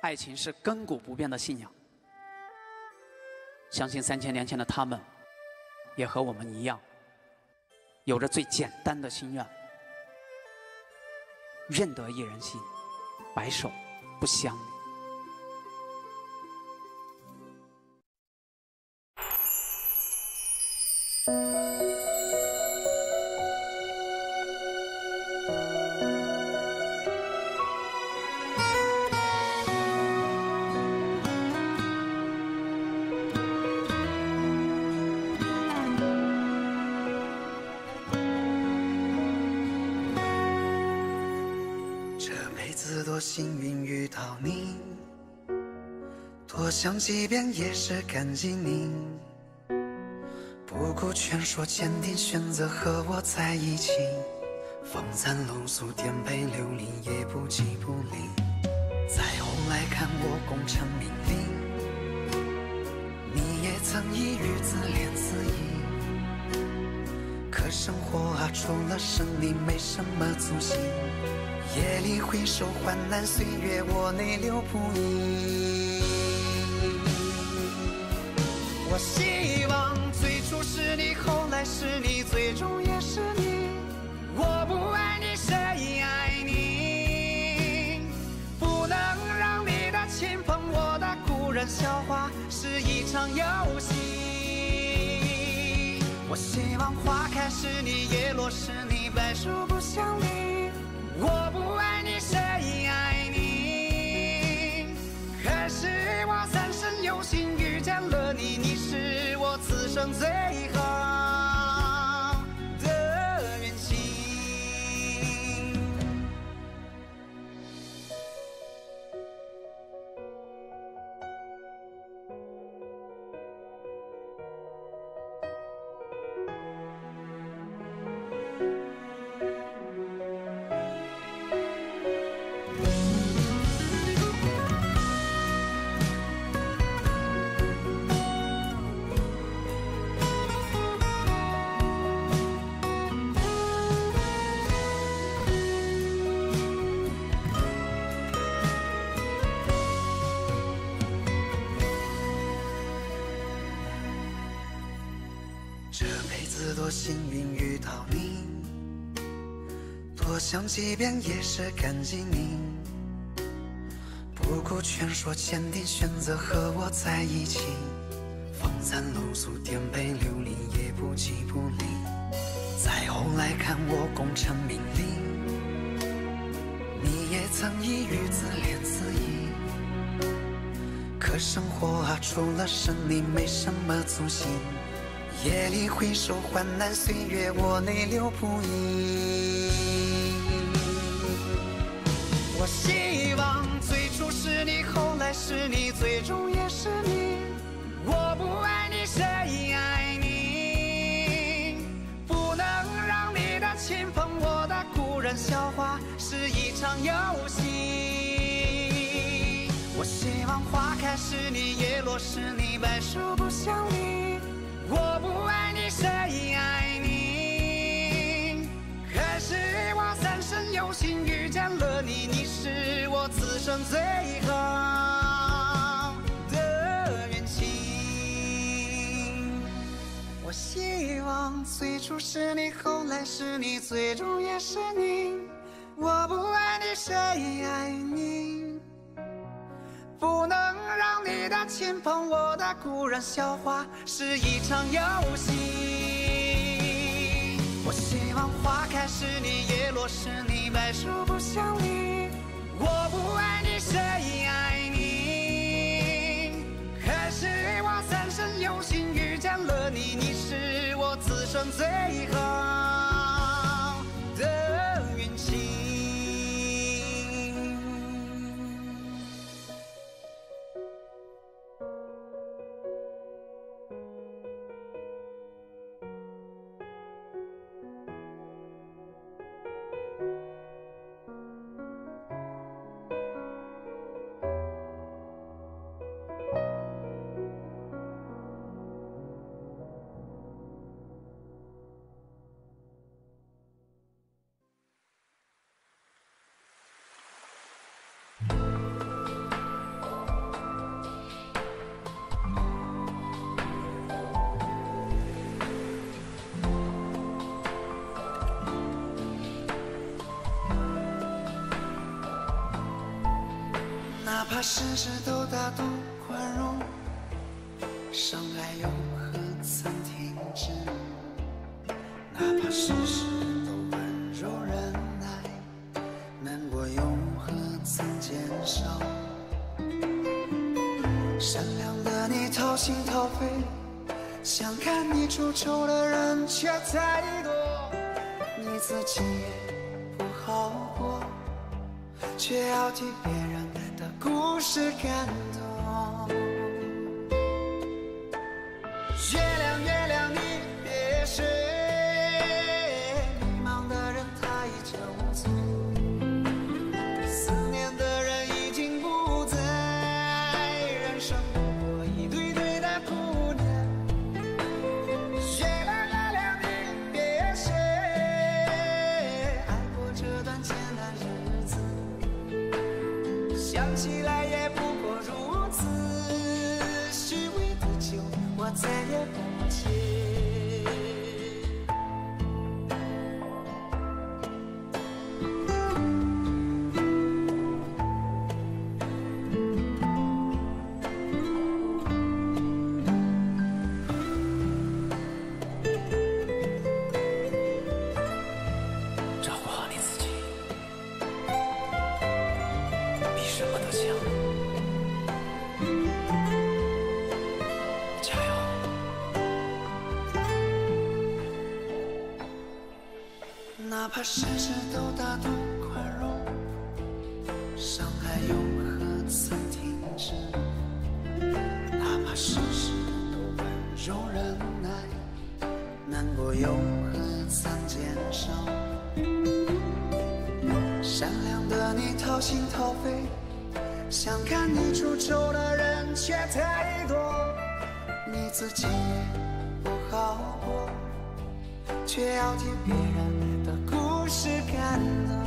爱情是亘古不变的信仰。相信三千年前的他们，也和我们一样，有着最简单的心愿：愿得一人心，白首不相离。想几遍也是感激你，不顾劝说坚定选择和我在一起，风餐露宿颠沛流离也不弃不离。再后来看我功成名利，你也曾一语自怜自艾。可生活啊，除了胜利没什么足迹。夜里回首患难岁月，我泪流不已。我希望最初是你，后来是你，最终也是你。我不爱你，谁爱你？不能让你的亲朋，我的故人笑话是一场游戏。我希望花开是你，叶落是你，白首不相离。我不爱你，谁爱你？可是我三生有幸遇见了你，你我此生最好。这辈子多幸运遇到你，多想几遍也是感激你，不顾劝说，坚定选择和我在一起。风餐露宿，颠沛流离，也不弃不离。再后来看我功成名利，你也曾一语自怜自艾。可生活啊，除了胜利，没什么足迹。夜里回首，患难岁月，我泪流不已。我希望最初是你，后来是你，最终也是你。我不爱你，谁爱你？不能让你的亲朋，我的故人笑话，是一场游戏。我希望花开是你，叶落是你，白首不相离。是我此生最好的运气。我希望最初是你，后来是你，最终也是你。我不爱你，谁爱你？不能让你的亲朋，我的故人笑话，是一场游戏。我希望花开是你，叶落是你，白首不相离。我不爱你，谁爱你？可是我三生有幸遇见了你，你是我此生最好事事都大度宽容，伤害又何曾停止？哪怕事事都温柔忍耐，难过又何曾减少？善良的你掏心掏肺，想看你出丑的人却太多，你自己也不好过。却要替别人的故事感动。怕事事都大度宽容，伤害又何曾停止？哪怕事事都温柔忍耐，难过又何曾减少？善良的你掏心掏肺，想看你出丑的人却太多，你自己也不好过，却要替别人事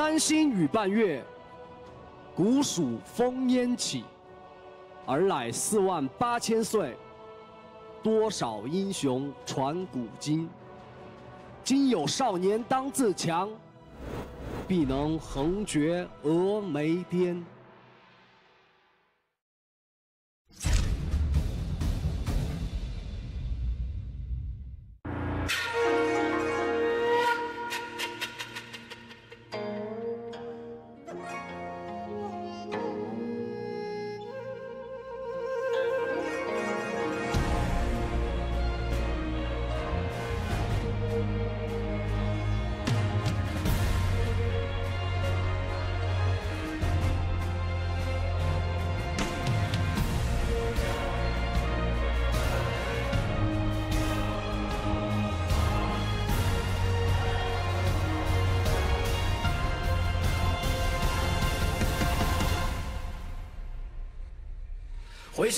三星与半月，古蜀烽烟起，尔乃四万八千岁，多少英雄传古今。今有少年当自强，必能横绝峨眉巅。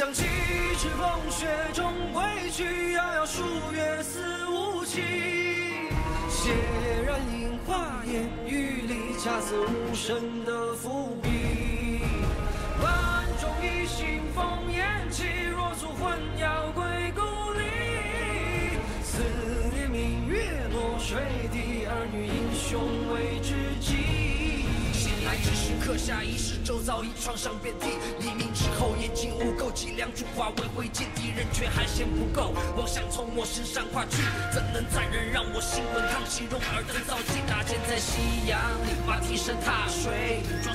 想起赤风雪中归去，遥遥数月思无期。血染樱花烟雨里，恰似无声的伏笔。万众一心烽烟起，若足魂要归故里。思念明月落水底，儿女英雄为知己。醒来之时，刻下一世，周遭已创伤遍地。黎明之后，眼睛污垢，几两烛化为灰烬，敌人却还嫌不够。妄想从我身上跨去，怎能再忍让我心滚烫？形容尔等造极，搭建在夕阳里，马蹄声踏水，装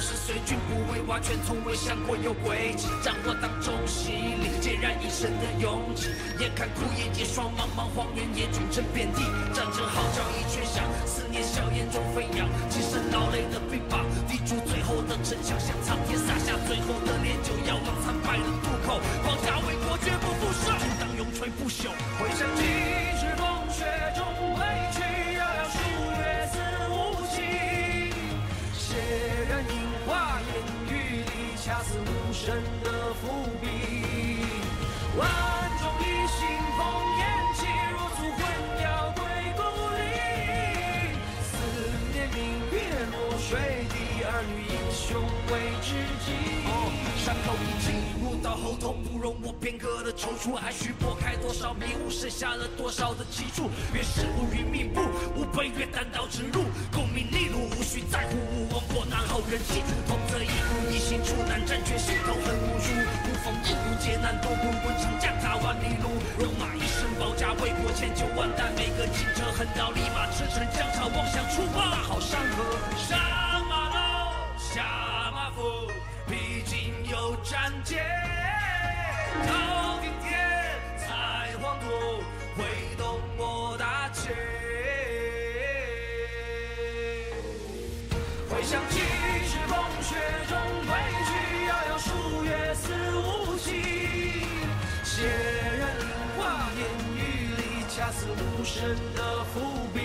士随军不为瓦全，从未想过有轨迹。掌握当中洗礼，孑然一身的勇气。眼看枯叶结霜，茫茫荒原野种成遍地，战争号角已吹响，思念硝烟中飞扬，几声劳累的臂膀。抵住最后的真相，向苍天洒下最后的烈酒，遥望惨败的渡口，保家卫国绝不负手，正当永垂不朽。回想起真的伏笔。万众一心烽烟起，若足魂要归故里。思念明月落水滴，儿女英雄为。都已经领悟到喉头，不容我片刻的踌躇，还需拨开多少迷雾，剩下了多少的脊柱？越是乌云密布，吾辈越单刀直入，功名利禄无需在乎，勿忘国难后人记住。同则一路一心出难，战却心头恨无助，无逢一路劫难多，滚滚长江踏万里路，戎马一生保家卫国，千秋万代，每个进车横刀，立马驰骋疆场，妄想出发，好山河，上马楼，下马府，毕竟有战舰。到顶天，采黄土，挥动我大旗。回想起赤风雪中归去，遥遥数月似无期。血染樱花烟雨里，恰似无声的伏笔。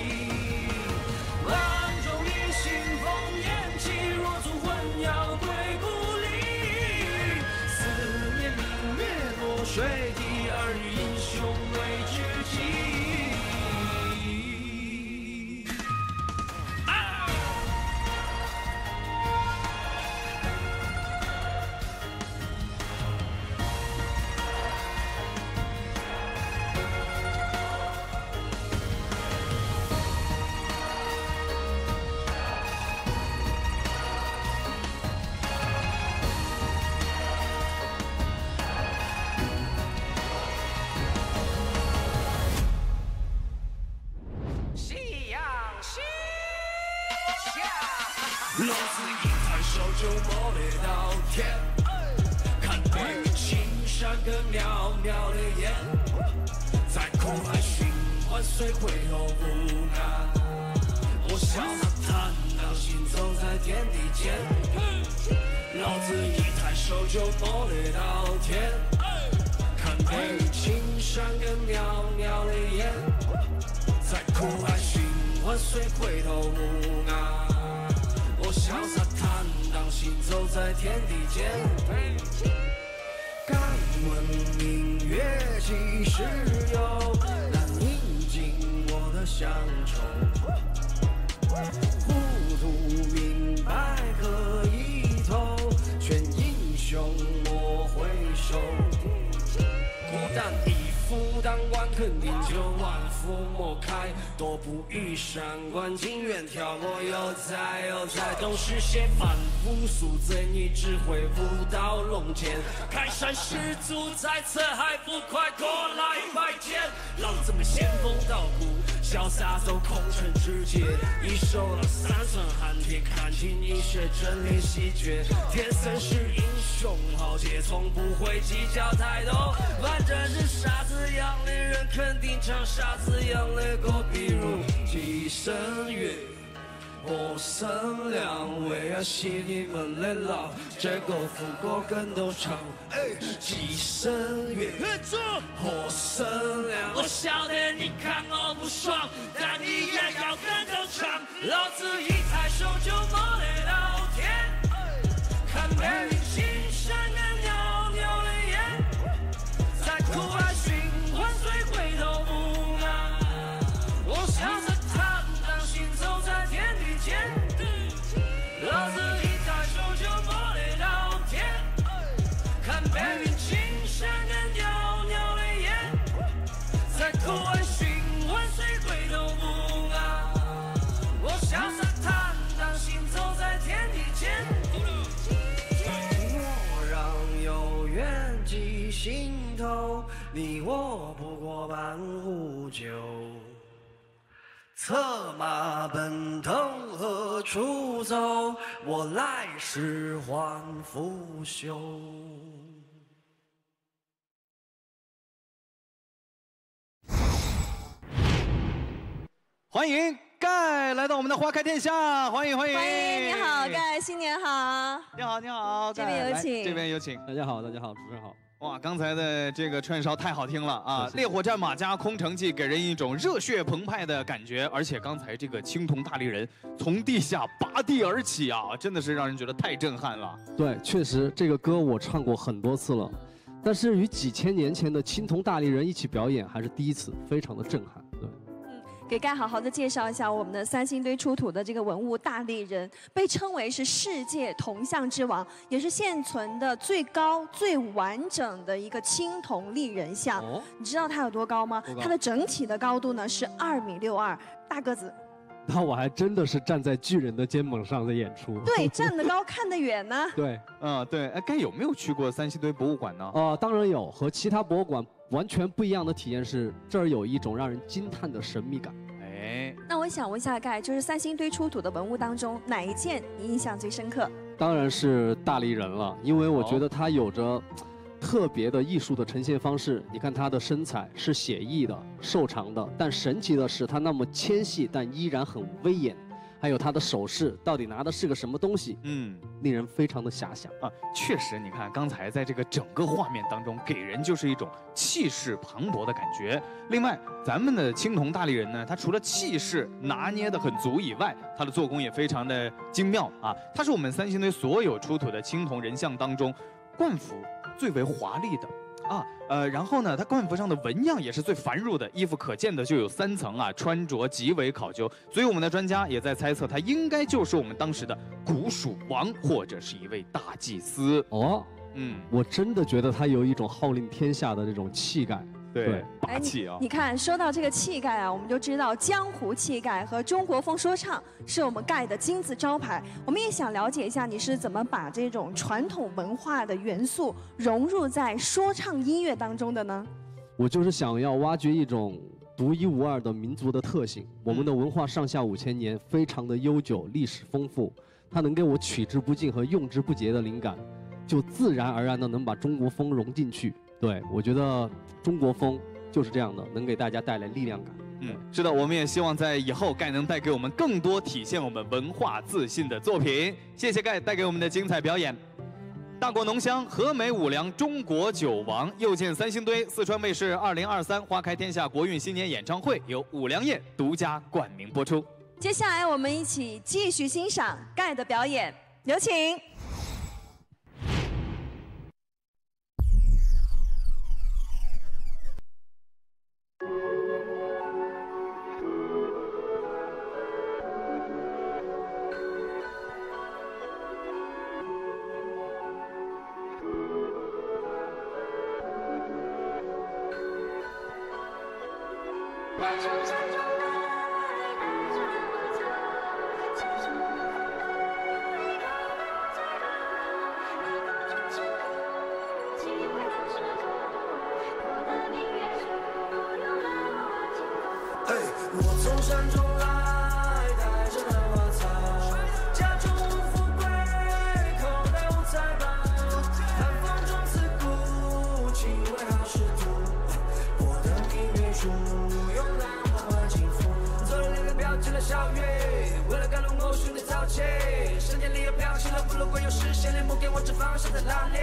水滴，一手拿三寸寒铁，看清一些真理细绝。天生是英雄豪杰，从不会计较太多。反正是傻子样的人，肯定唱傻子样的歌，比如寄生月。我生两位啊，洗你们的脑，这个副歌跟都唱。哎，寄生月，我生亮，我晓得你看我不爽，但你。老子策马奔腾何处走？我来时还拂袖。欢迎盖来到我们的花开天下，欢迎欢迎欢迎，你好，盖，新年好。你好，你好，这边有请这边有请。大家好，大家好，主持人好。哇，刚才的这个串烧太好听了啊！烈火战马加空城计，给人一种热血澎湃的感觉。而且刚才这个青铜大力人从地下拔地而起啊，真的是让人觉得太震撼了。对，确实这个歌我唱过很多次了，但是与几千年前的青铜大力人一起表演还是第一次，非常的震撼。对。给盖好好的介绍一下我们的三星堆出土的这个文物大力人，被称为是世界铜像之王，也是现存的最高、最完整的一个青铜立人像。哦你知道它有多高吗？高它的整体的高度呢是二米六二，大个子。那我还真的是站在巨人的肩膀上在演出。对，站得高看得远呢。对，嗯，对，哎，该有没有去过三星堆博物馆呢？呃，当然有，和其他博物馆完全不一样的体验是，这儿有一种让人惊叹的神秘感。哎，那我想问一下盖，就是三星堆出土的文物当中，哪一件你印象最深刻？当然是大力人了，因为我觉得他有着特别的艺术的呈现方式。你看他的身材是写意的、瘦长的，但神奇的是他那么纤细，但依然很威严。还有他的手势，到底拿的是个什么东西？嗯，令人非常的遐想啊。确实，你看刚才在这个整个画面当中，给人就是一种气势磅礴的感觉。另外，咱们的青铜大力人呢，他除了气势拿捏的很足以外，他的做工也非常的精妙啊。他是我们三星堆所有出土的青铜人像当中，冠服最为华丽的。啊，呃，然后呢，它冠服上的纹样也是最繁缛的，衣服可见的就有三层啊，穿着极为考究，所以我们的专家也在猜测，他应该就是我们当时的古蜀王或者是一位大祭司。哦，嗯，我真的觉得他有一种号令天下的这种气概。对，哎霸气啊！你看，说到这个气概啊，我们就知道江湖气概和中国风说唱是我们盖的金字招牌。我们也想了解一下，你是怎么把这种传统文化的元素融入在说唱音乐当中的呢？我就是想要挖掘一种独一无二的民族的特性。我们的文化上下五千年，非常的悠久，历史丰富。它能给我取之不尽和用之不竭的灵感，就自然而然的能把中国风融进去。对我觉得中国风就是这样的，能给大家带来力量感。嗯，是的，我们也希望在以后盖能带给我们更多体现我们文化自信的作品。谢谢盖带给我们的精彩表演。大国浓香和美五粮中国酒王又见三星堆四川卫视二零二三花开天下国运新年演唱会由五粮液独家冠名播出。接下来我们一起继续欣赏盖的表演，有请。嘿，了小月，为了赶路我训练早起。时间里又飘起了不如归有实现的梦，给我指方向在哪里？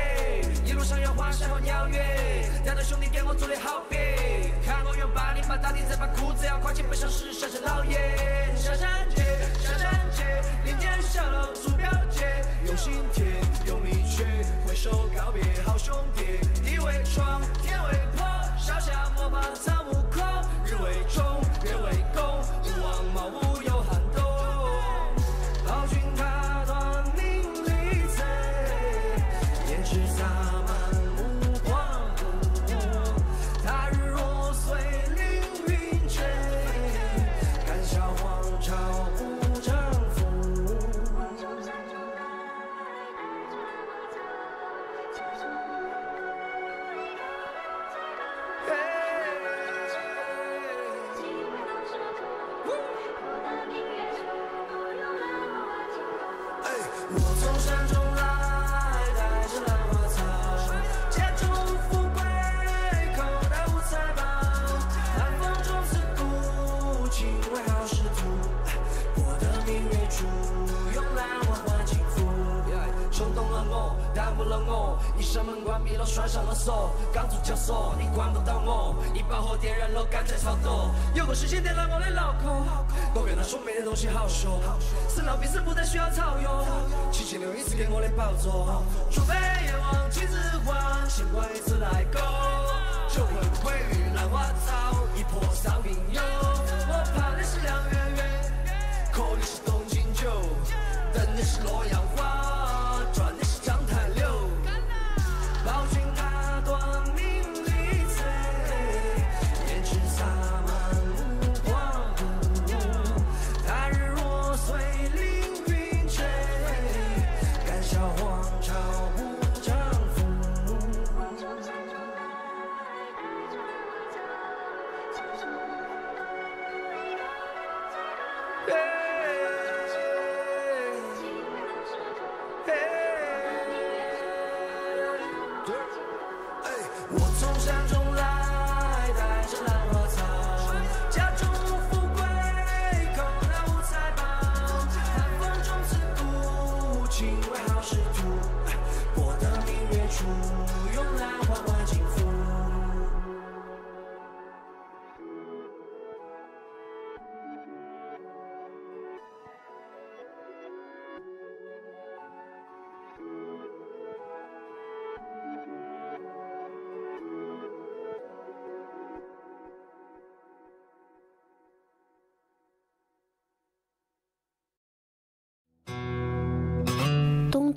一路上有花香和鸟语，带着兄弟给我做的好比。看我用八零八打底，再把裤子要跨起，背上是山山老爷。下山街，下山街，林间小楼出表姐，用心贴，用力去，挥手告别好兄弟。地为窗，天为坡，小下莫怕草木空。日为中，月为公，嘛，无忧。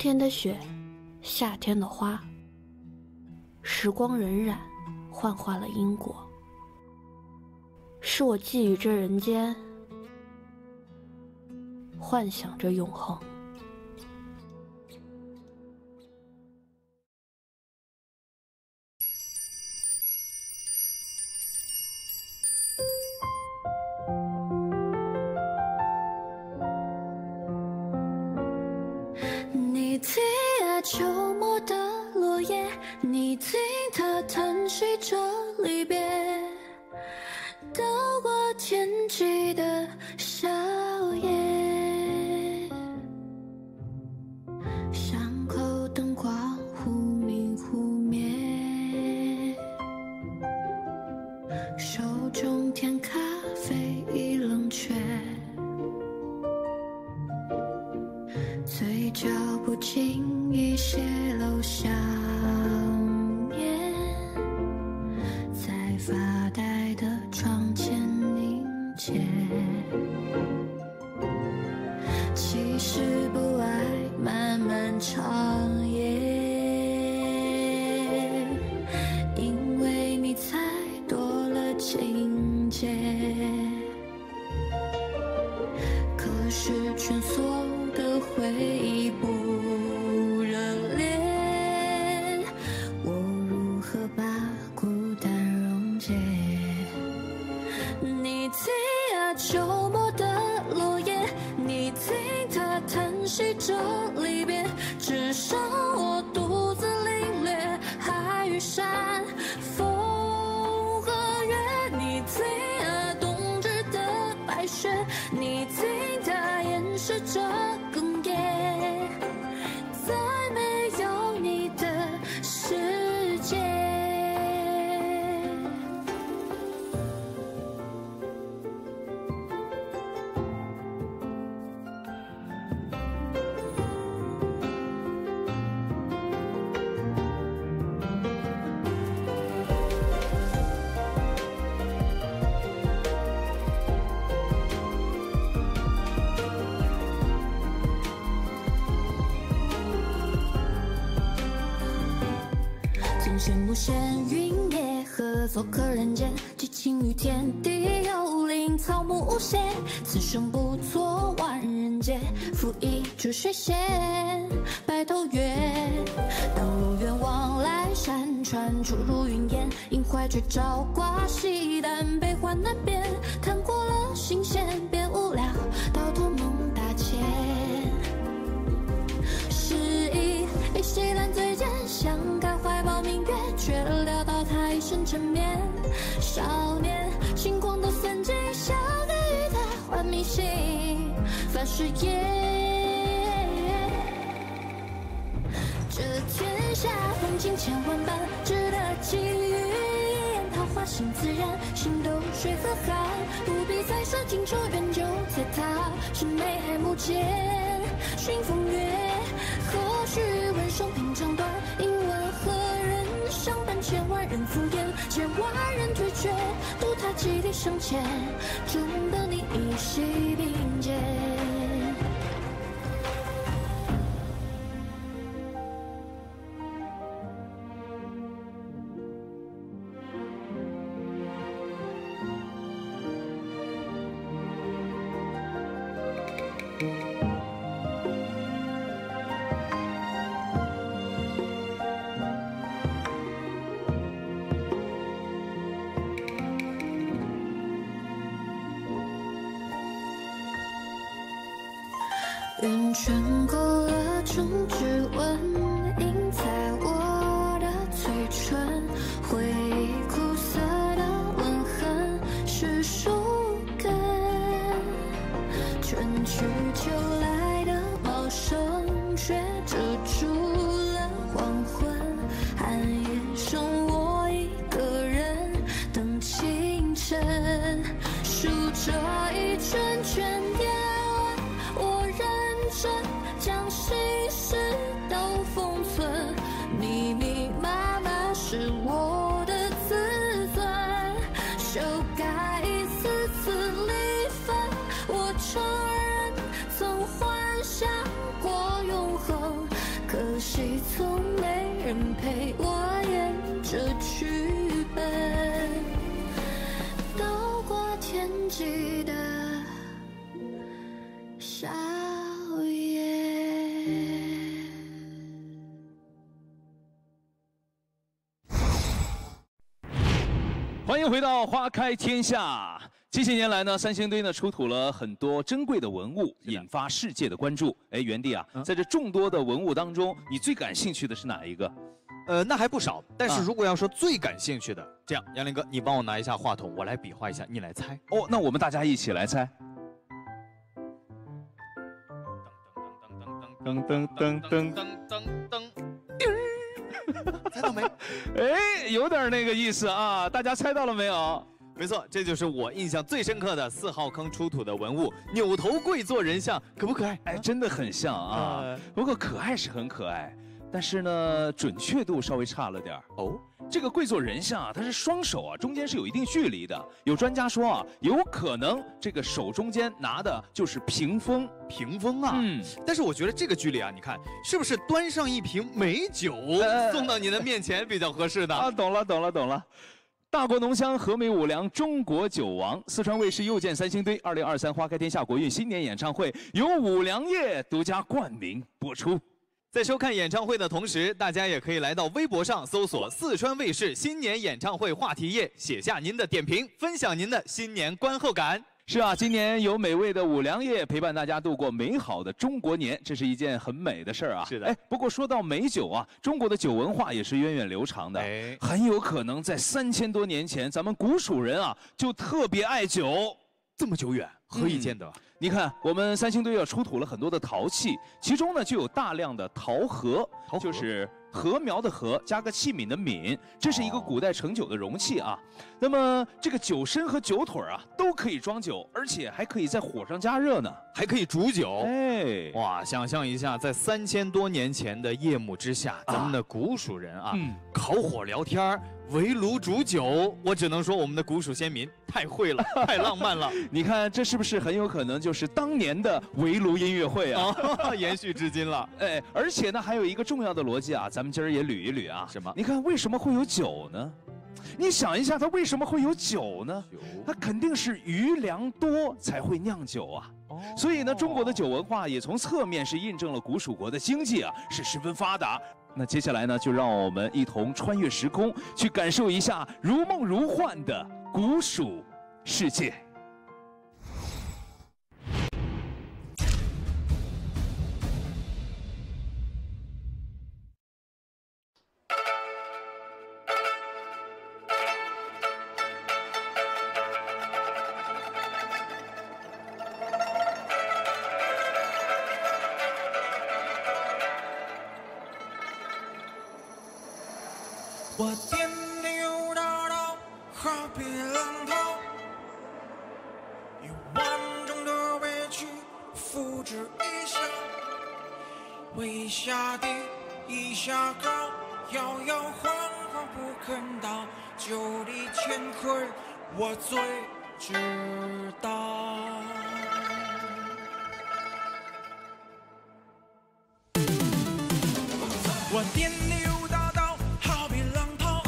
天的雪，夏天的花，时光荏苒，幻化了因果。是我寄予这人间，幻想着永恒。听啊秋末的落叶你听它叹息着拂一株水仙，白头月。当路远往来山川，出入云烟，因怀却照挂西单，悲欢难辨，看过了新鲜便无聊，到头梦大千。失意被谁烂嘴尖，想开怀抱明月，却料到他一生沉眠。少年轻狂都算计，笑给予他换迷信，凡事业。间寻风月。何须问生平长短，应问何人相伴千万人赴宴，千万人拒绝，独他几地生前，终得你一席愿圈勾勒成指纹，印在我的嘴唇。回忆苦涩的吻痕是树根，春去秋来的茂盛，却遮住了黄昏。寒夜剩我一个人等清晨，数着一圈圈这剧本，倒挂天际的笑颜。欢迎回到花开天下。近些年来呢，三星堆呢出土了很多珍贵的文物，引发世界的关注。哎，元帝啊，在这众多的文物当中，你最感兴趣的是哪一个？呃，那还不少。但啊是如果要说最感兴趣的，这样，杨林哥，你帮我拿一下话筒，我来比划一下，你来猜。哦，那我们大家一起来猜。噔噔噔噔噔噔噔，猜到没？哎，有点那个意思啊！大家猜到了没有？没错，这就是我印象最深刻的四号坑出土的文物——扭头跪坐人像，可不可爱？哎，真的很像啊。不过可爱是很可爱，但是呢，准确度稍微差了点儿哦。这个跪坐人像啊，它是双手啊，中间是有一定距离的。有专家说啊，有可能这个手中间拿的就是屏风，屏风啊。嗯，但是我觉得这个距离啊，你看是不是端上一瓶美酒送到你的面前比较合适的？啊，懂了，懂了，懂了。大国浓香，和美五粮，中国酒王。四川卫视又见三星堆二零二三花开天下国运新年演唱会由五粮液独家冠名播出。在收看演唱会的同时，大家也可以来到微博上搜索“四川卫视新年演唱会”话题页，写下您的点评，分享您的新年观后感。是啊，今年有美味的五粮液陪伴大家度过美好的中国年，这是一件很美的事儿啊。是的，哎，不过说到美酒啊，中国的酒文化也是源远流长的，哎，很有可能在三千多年前，咱们古蜀人啊就特别爱酒，这么久远，何以见得？你看，我们三星堆啊出土了很多的陶器，其中呢就有大量的陶盒，就是。禾苗的禾加个器皿的皿，这是一个古代盛酒的容器啊。那么这个酒身和酒腿啊都可以装酒，而且还可以在火上加热呢，还可以煮酒。哎，哇，想象一下，在三千多年前的夜幕之下，咱们的古蜀人啊，烤火聊天围炉煮酒，我只能说我们的古蜀先民太会了，太浪漫了。你看这是不是很有可能就是当年的围炉音乐会啊？延续至今了。哎，而且呢还有一个重要的逻辑啊，咱们今儿也捋一捋啊。什么？你看为什么会有酒呢？你想一下，它为什么会有酒呢？它肯定是余粮多才会酿酒啊。所以呢，中国的酒文化也从侧面是印证了古蜀国的经济啊是十分发达。那接下来呢，就让我们一同穿越时空，去感受一下如梦如幻的古蜀世界。我电流大道好比浪涛，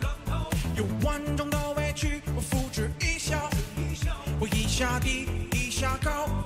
浪涛有万种的委屈，我付之一笑，一笑我一下低，一下高。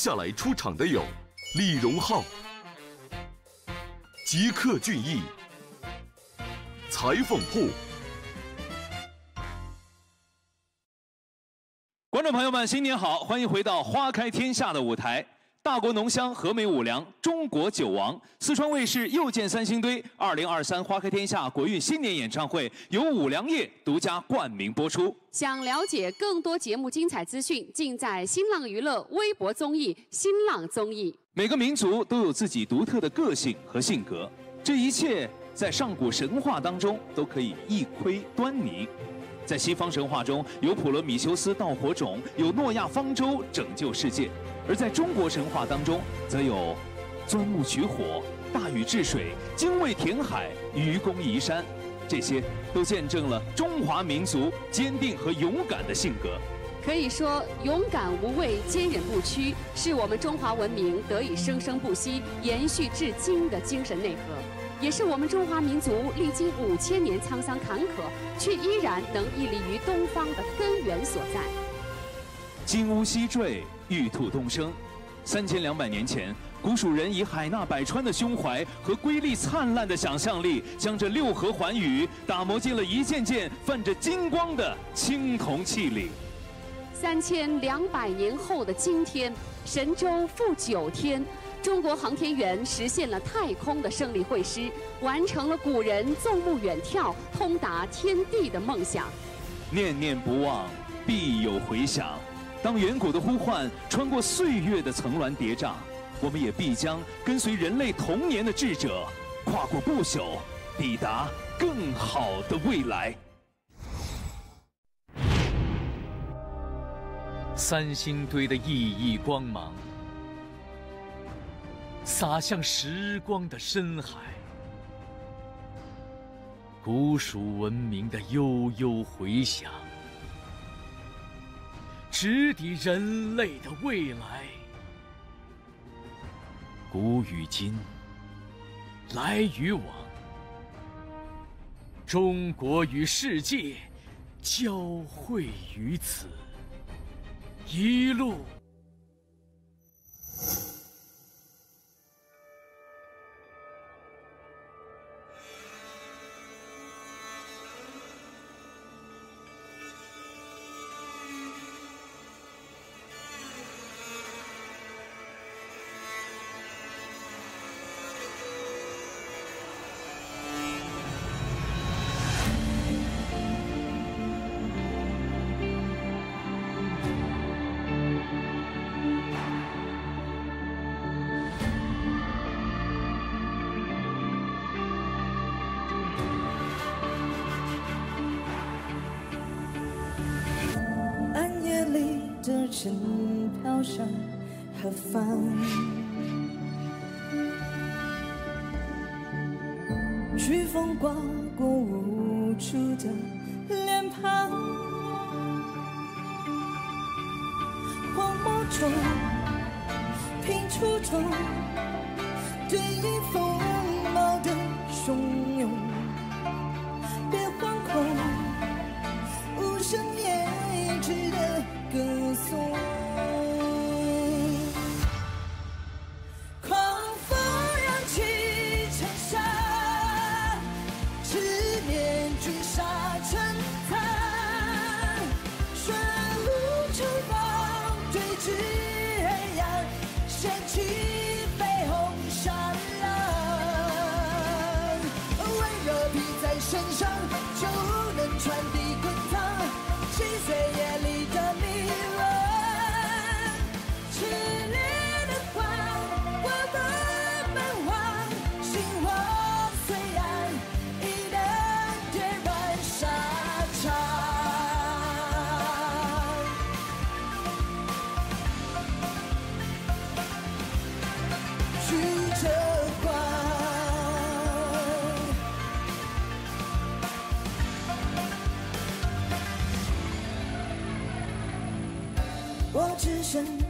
接下来出场的有李荣浩、吉克隽逸、裁缝铺。观众朋友们，新年好！欢迎回到《花开天下》的舞台。大国浓香，和美五粮，中国酒王。四川卫视又见三星堆二零二三花开天下国运新年演唱会由五粮液独家冠名播出。想了解更多节目精彩资讯，尽在新浪娱乐微博综艺新浪综艺。每个民族都有自己独特的个性和性格，这一切在上古神话当中都可以一窥端倪。在西方神话中有普罗米修斯盗火种，有诺亚方舟拯救世界；而在中国神话当中，则有钻木取火、大禹治水、精卫填海、愚公移山，这些都见证了中华民族坚定和勇敢的性格。可以说，勇敢无畏、坚韧不屈，是我们中华文明得以生生不息、延续至今的精神内核。也是我们中华民族历经五千年沧桑坎坷，却依然能屹立于东方的根源所在。金乌西坠，玉兔东升。三千两百年前，古蜀人以海纳百川的胸怀和瑰丽灿烂的想象力，将这六合寰宇打磨进了一件件泛着金光的青铜器里。三千两百年后的今天，神舟负九天。中国航天员实现了太空的胜利会师，完成了古人纵目远眺、通达天地的梦想。念念不忘，必有回响。当远古的呼唤穿过岁月的层峦叠嶂，我们也必将跟随人类童年的智者，跨过不朽，抵达更好的未来。三星堆的熠熠光芒。洒向时光的深海，古蜀文明的悠悠回响，直抵人类的未来。古与今，来与往，中国与世界交汇于此，一路。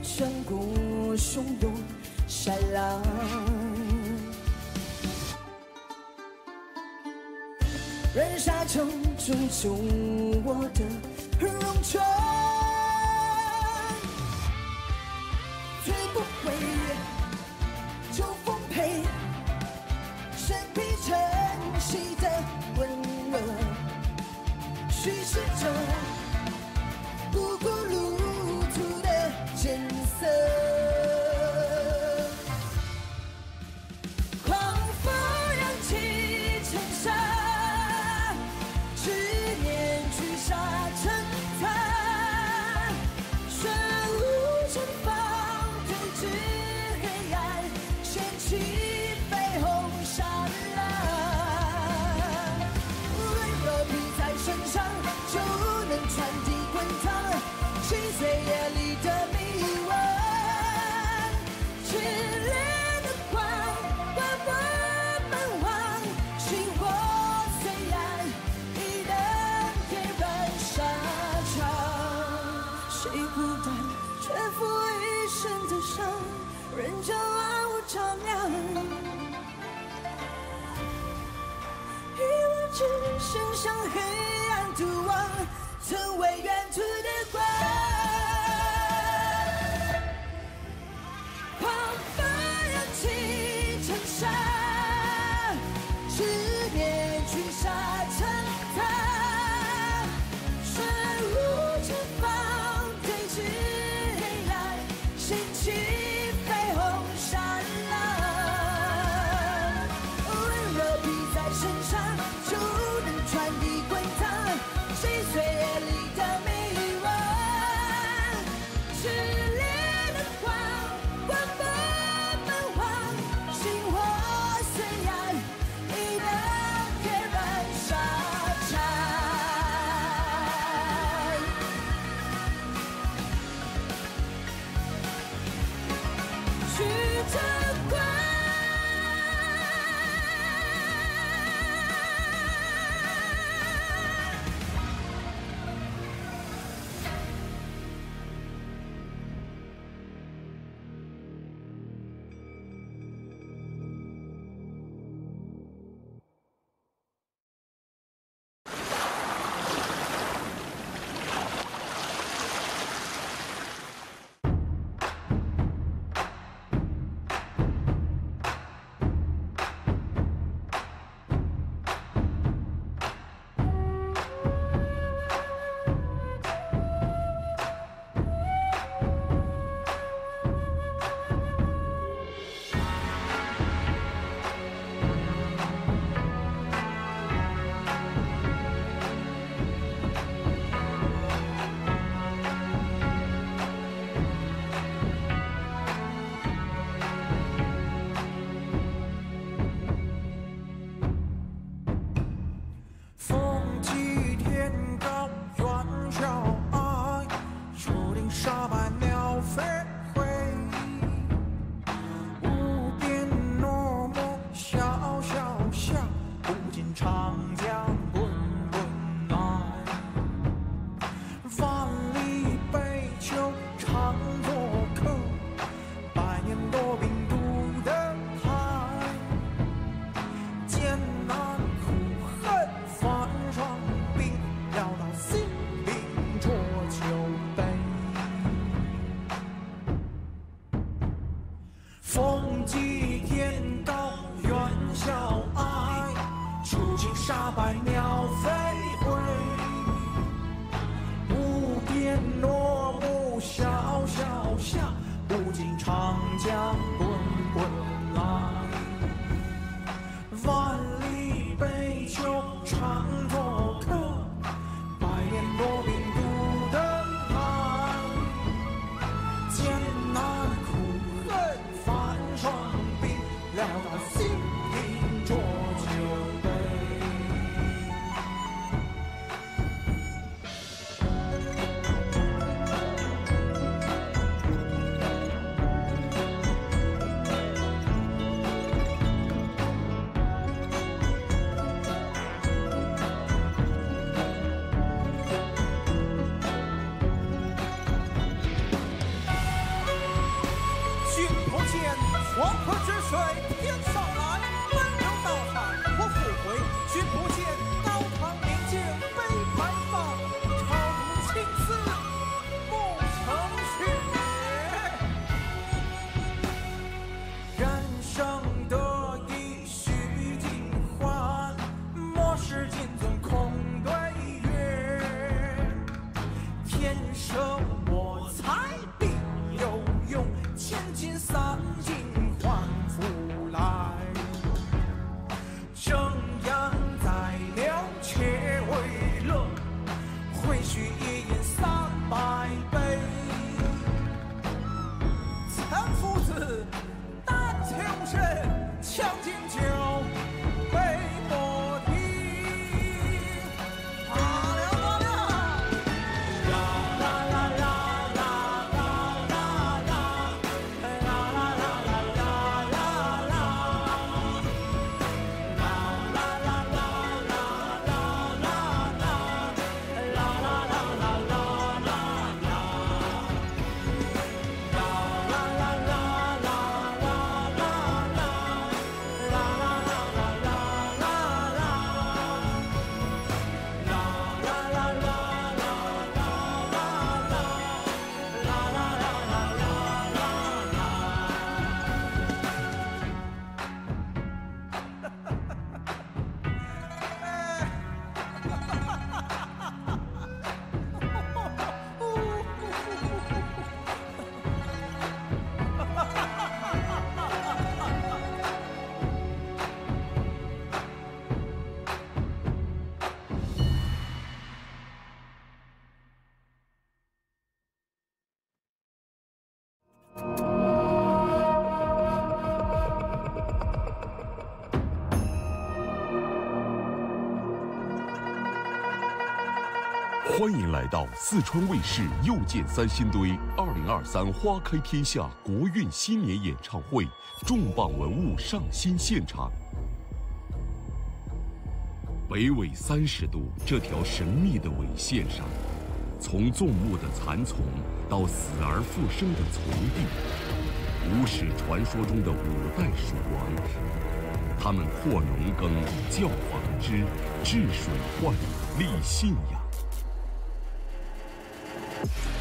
穿过汹涌山浪，人沙城铸就我的只剩黑暗独往，曾为远处。欢迎来到四川卫视又见三星堆二零二三花开天下国运新年演唱会重磅文物上新现场。北纬三十度这条神秘的纬线上，从纵目的蚕丛到死而复生的丛地，古史传说中的五代蜀王，他们扩农耕、教纺织、治水患、立信仰。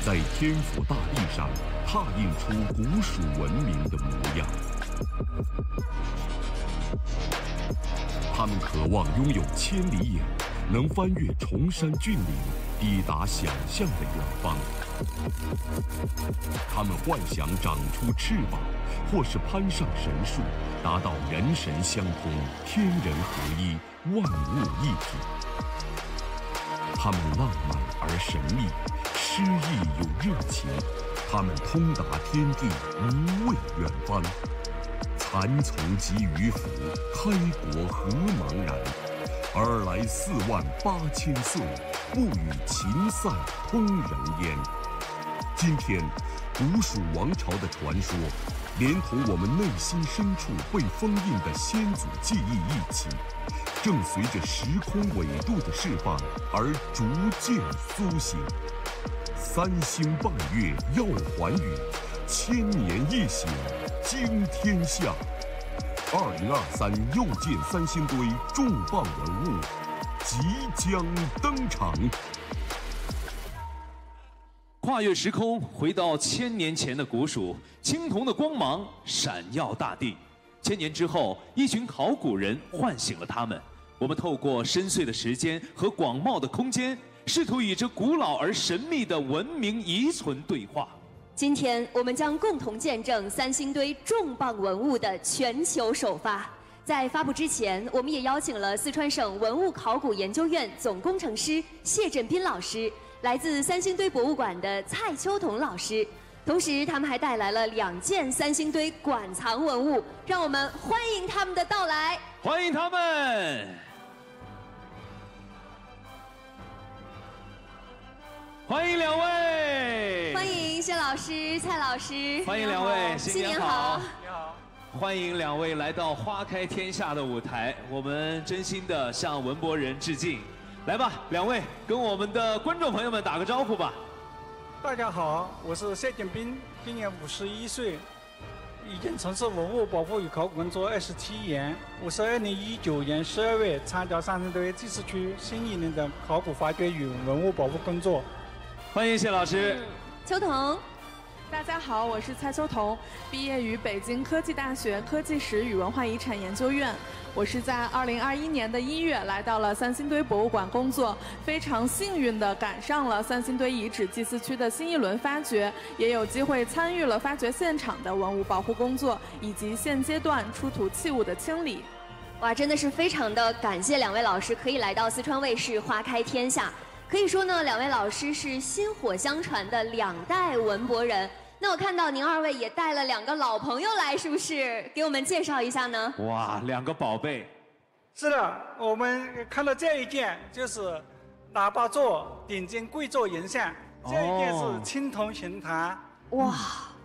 在天府大地上拓印出古蜀文明的模样。他们渴望拥有千里眼，能翻越崇山峻岭，抵达想象的远方。他们幻想长出翅膀，或是攀上神树，达到人神相通、天人合一、万物一体。他们浪漫而神秘。诗意有热情，他们通达天地，无畏远方。蚕丛及鱼凫，开国何茫然。而来四万八千岁，不与秦塞通人烟。今天，古蜀王朝的传说，连同我们内心深处被封印的先祖记忆一起，正随着时空纬度的释放而逐渐苏醒。三星半月耀寰宇，千年一醒惊天下。二零二三又见三星堆重磅文物即将登场。跨越时空，回到千年前的古蜀，青铜的光芒闪耀大地。千年之后，一群考古人唤醒了他们。我们透过深邃的时间和广袤的空间。试图与这古老而神秘的文明遗存对话。今天，我们将共同见证三星堆重磅文物的全球首发。在发布之前，我们也邀请了四川省文物考古研究院总工程师谢振斌老师，来自三星堆博物馆的蔡秋桐老师，同时他们还带来了两件三星堆馆藏文物，让我们欢迎他们的到来。欢迎他们！欢迎两位！欢迎谢老师、蔡老师！欢迎两位，新年好！你好！欢迎两位来到花开天下的舞台，我们真心的向文博人致敬。来吧，两位跟我们的观众朋友们打个招呼吧。大家好，我是谢建斌，今年五十一岁，已经从事文物保护与考古工作二十七年。我是二零一九年十二月参加三星堆祭祀区新一轮的考古发掘与文物保护工作。欢迎谢老师，邱桐，大家好，我是蔡秋桐，毕业于北京科技大学科技史与文化遗产研究院。我是在二零二一年的一月来到了三星堆博物馆工作，非常幸运的赶上了三星堆遗址祭祀区的新一轮发掘，也有机会参与了发掘现场的文物保护工作以及现阶段出土器物的清理。哇，真的是非常的感谢两位老师可以来到四川卫视花开天下。可以说呢，两位老师是薪火相传的两代文博人。那我看到您二位也带了两个老朋友来，是不是？给我们介绍一下呢？哇，两个宝贝。是的，我们看到这一件就是喇叭座顶尖贵座人像，这一件是青铜形坛。哇，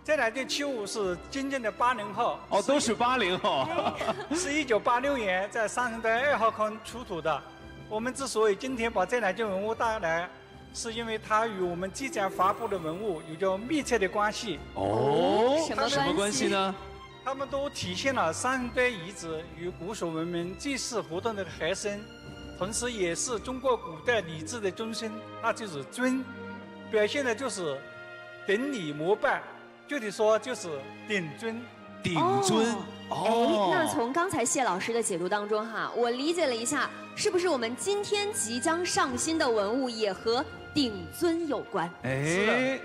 这两件器物是真正的八零后。哦，都是八零后。是一九八六年在三星堆二号坑出土的。我们之所以今天把这两件文物带来，是因为它与我们即将发布的文物有着密切的关系。哦，什么关系呢？它们都体现了三星堆遗址与古蜀文明祭祀活动的核心，同时也是中国古代礼制的中心，那就是尊，表现的就是顶礼膜拜，具体说就是顶尊。顶尊。哦，那从刚才谢老师的解读当中哈，我理解了一下，是不是我们今天即将上新的文物也和顶尊有关？哎，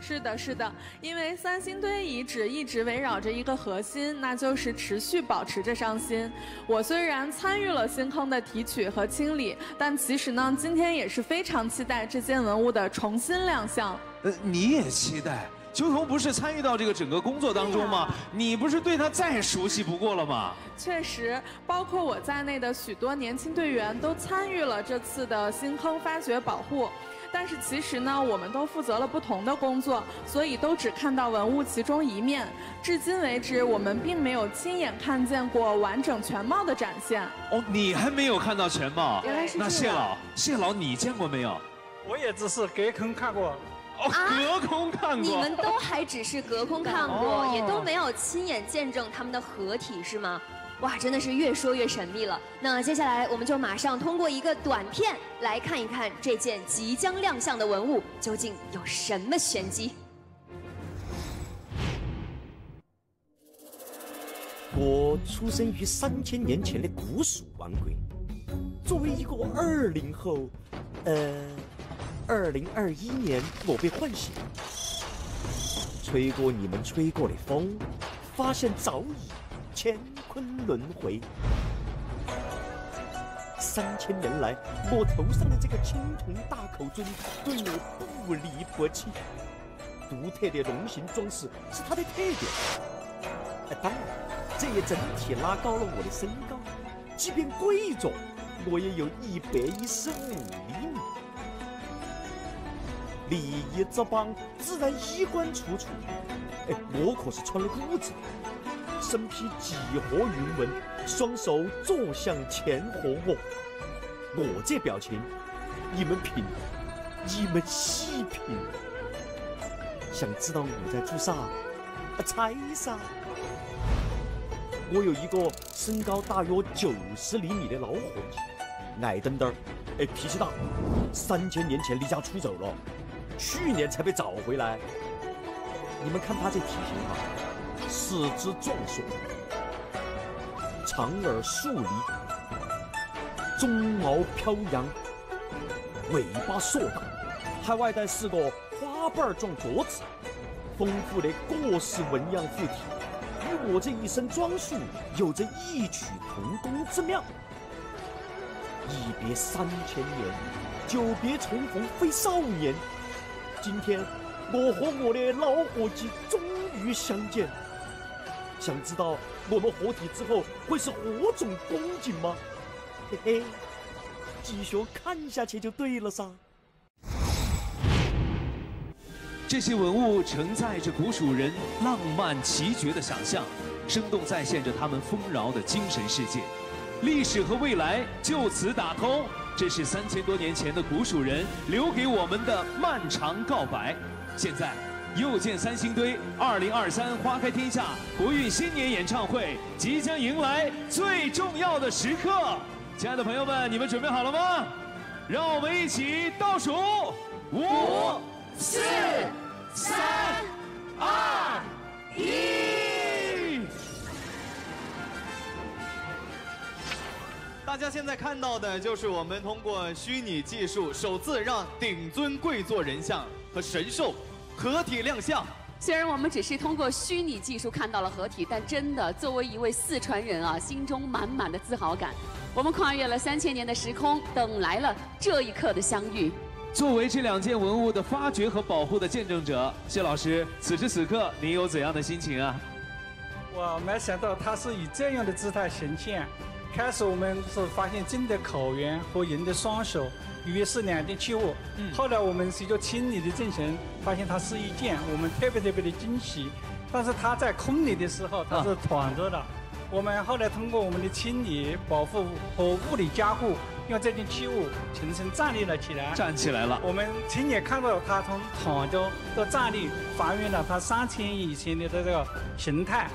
是的，是的，因为三星堆遗址一直围绕着一个核心，那就是持续保持着上新。我虽然参与了新坑的提取和清理，但其实呢，今天也是非常期待这件文物的重新亮相。呃，你也期待？秋桐不是参与到这个整个工作当中吗？你不是对他再熟悉不过了吗？确实，包括我在内的许多年轻队员都参与了这次的新坑发掘保护。但是其实呢，我们都负责了不同的工作，所以都只看到文物其中一面。至今为止，我们并没有亲眼看见过完整全貌的展现。哦，你还没有看到全貌？原来是这样那谢老，谢老你见过没有？我也只是隔空看过。哦，隔空看过。你们都还只是隔空看过，哦也都没有亲眼见证他们的合体，是吗？哇，真的是越说越神秘了。那接下来我们就马上通过一个短片来看一看这件即将亮相的文物究竟有什么玄机。我出生于三千年前的古蜀王国，作为一个二零后，呃，二零二一年我被唤醒，吹过你们吹过的风，发现早已乾坤轮回。三千年来，我头上的这个青铜大口尊对我不离不弃，独特的龙形装饰是它的特点。哎当然，这也整体拉高了我的身高，即便跪着，我也有一百一十五厘米。礼仪之邦自然衣冠楚楚，哎，我可是穿了裤子，身披几何云纹，双手坐向前和我。我这表情，你们品，你们细品。想知道我在做啥？猜噻。我有一个身高大约九十厘米的老伙计，矮墩墩儿，哎，脾气大，三千年前离家出走了，去年才被找回来。你们看他这体型啊，四肢壮硕，长耳竖立，鬃毛飘扬，尾巴硕大，还外带四个花瓣状镯子，丰富的各式纹样附体。与我这一身装束有着异曲同工之妙。一别三千年，久别重逢非少年。今天，我和我的老伙计终于相见。想知道我们合体之后会是何种光景吗？嘿嘿，继续看下去就对了噻。这些文物承载着古蜀人浪漫奇绝的想象，生动再现着他们丰饶的精神世界。历史和未来就此打通，这是三千多年前的古蜀人留给我们的漫长告白。现在，又见三星堆二零二三花开天下国运新年演唱会即将迎来最重要的时刻。亲爱的朋友们，你们准备好了吗？让我们一起倒数五、四、三、二、一。大家现在看到的就是我们通过虚拟技术，首次让顶尊贵座人像和神兽合体亮相。虽然我们只是通过虚拟技术看到了合体，但真的作为一位四川人啊，心中满满的自豪感。我们跨越了三千年的时空，等来了这一刻的相遇。作为这两件文物的发掘和保护的见证者，谢老师，此时此刻您有怎样的心情啊？我没想到他是以这样的姿态呈现。开始我们是发现金的口缘和银的双手，以为是两件器物。后来我们随着清理的进程，发现它是一件，我们特别特别的惊喜。但是它在空里的时候，它是躺着的。我们后来通过我们的清理、保护和物理加固，让这件器物重新站立了起来。站起来了。我们亲眼看到它从躺着到站立，还原了它三千年以前的这个形态。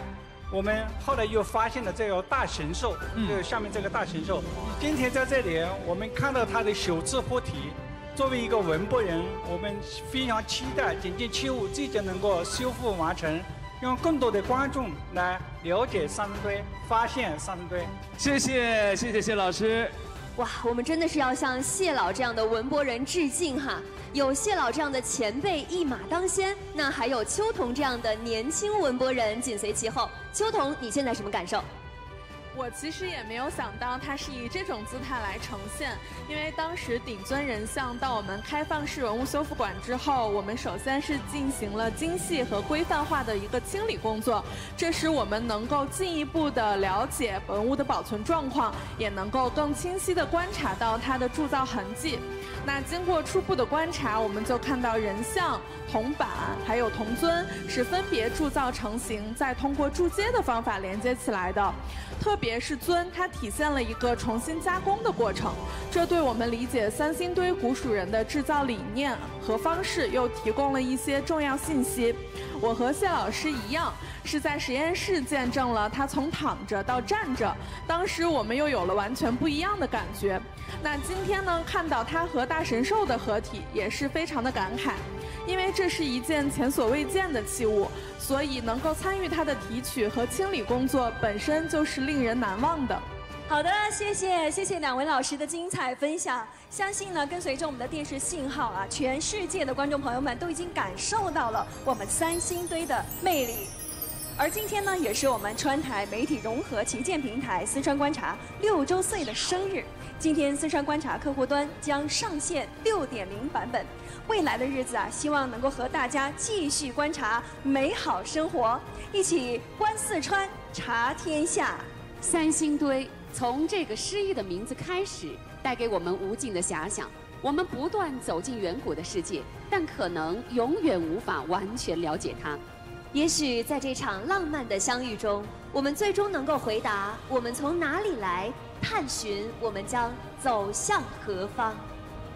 我们后来又发现了这个大神兽，嗯这个下面这个大神兽。今天在这里，我们看到它的首次合体。作为一个文博人，我们非常期待整件器物即将能够修复完成，让更多的观众来了解三星堆，发现三星堆。谢谢，谢谢谢老师。哇，我们真的是要向谢老这样的文博人致敬哈！有谢老这样的前辈一马当先，那还有邱桐这样的年轻文博人紧随其后。邱桐，你现在什么感受？我其实也没有想到它是以这种姿态来呈现，因为当时顶尊人像到我们开放式文物修复馆之后，我们首先是进行了精细和规范化的一个清理工作，这使我们能够进一步的了解文物的保存状况，也能够更清晰的观察到它的铸造痕迹。那经过初步的观察，我们就看到人像、铜板还有铜尊是分别铸造成型，再通过铸接的方法连接起来的。特别是尊，它体现了一个重新加工的过程，这对我们理解三星堆古蜀人的制造理念和方式又提供了一些重要信息。我和谢老师一样，是在实验室见证了他从躺着到站着，当时我们又有了完全不一样的感觉。那今天呢，看到他和大神兽的合体，也是非常的感慨，因为这是一件前所未见的器物，所以能够参与它的提取和清理工作，本身就是令人难忘的。好的，谢谢谢谢两位老师的精彩分享。相信呢，跟随着我们的电视信号啊，全世界的观众朋友们都已经感受到了我们三星堆的魅力。而今天呢，也是我们川台媒体融合旗舰平台四川观察六周岁的生日。今天四川观察客户端将上线六点零版本。未来的日子啊，希望能够和大家继续观察美好生活，一起观四川，察天下。三星堆从这个诗意的名字开始，带给我们无尽的遐想。我们不断走进远古的世界，但可能永远无法完全了解它。也许在这场浪漫的相遇中，我们最终能够回答：我们从哪里来？探寻我们将走向何方？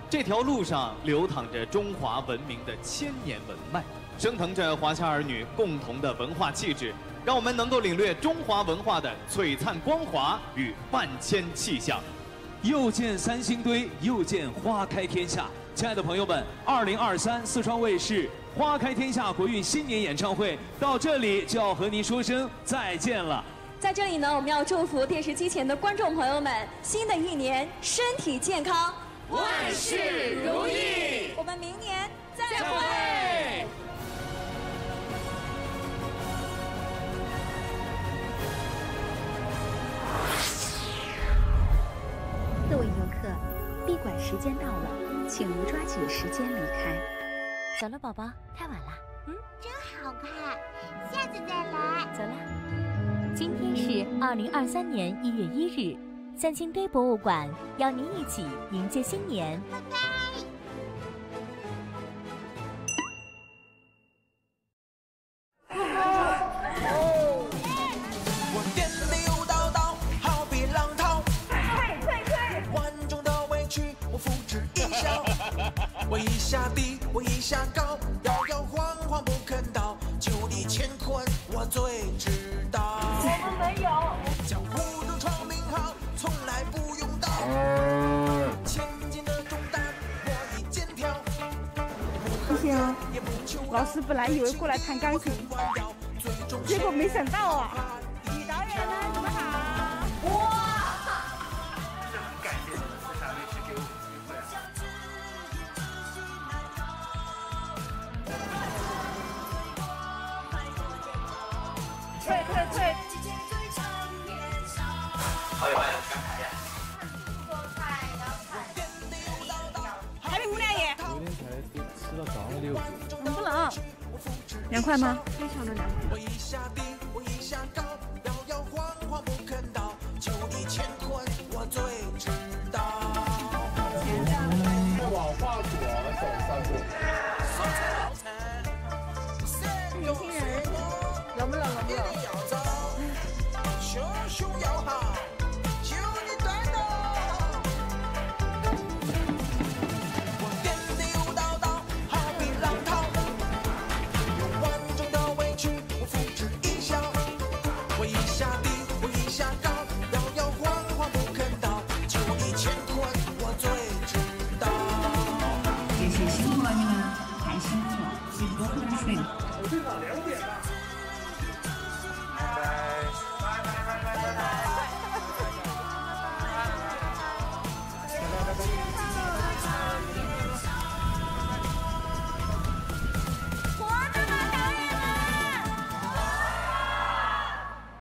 这条路上流淌着中华文明的千年文脉，升腾着华夏儿女共同的文化气质，让我们能够领略中华文化的璀璨光华与万千气象。又见三星堆，又见花开天下。亲爱的朋友们，二零二三四川卫视花开天下国运新年演唱会到这里就要和您说声再见了。在这里呢，我们要祝福电视机前的观众朋友们，新的一年身体健康，万事如意我们明年再再会。各位游客，闭馆时间到了，请抓紧时间离开。走了，宝宝，太晚了。嗯，真好看，下次再来。走了。今天是二零二三年一月一日，三星堆博物馆邀您一起迎接新年。我 下低，我一下高，摇摇晃晃不肯倒，就地乾坤我最知道。我们没有。江湖中闯名号，从来不用刀。千斤的重担，我一肩挑。谢谢啊，老师本来以为过来弹钢琴，结果没想到啊。女导演们你们好。哇！好久没有看台呀。还没无聊耶。昨天才吃到早上六点。冷不冷？凉快吗？非常的凉我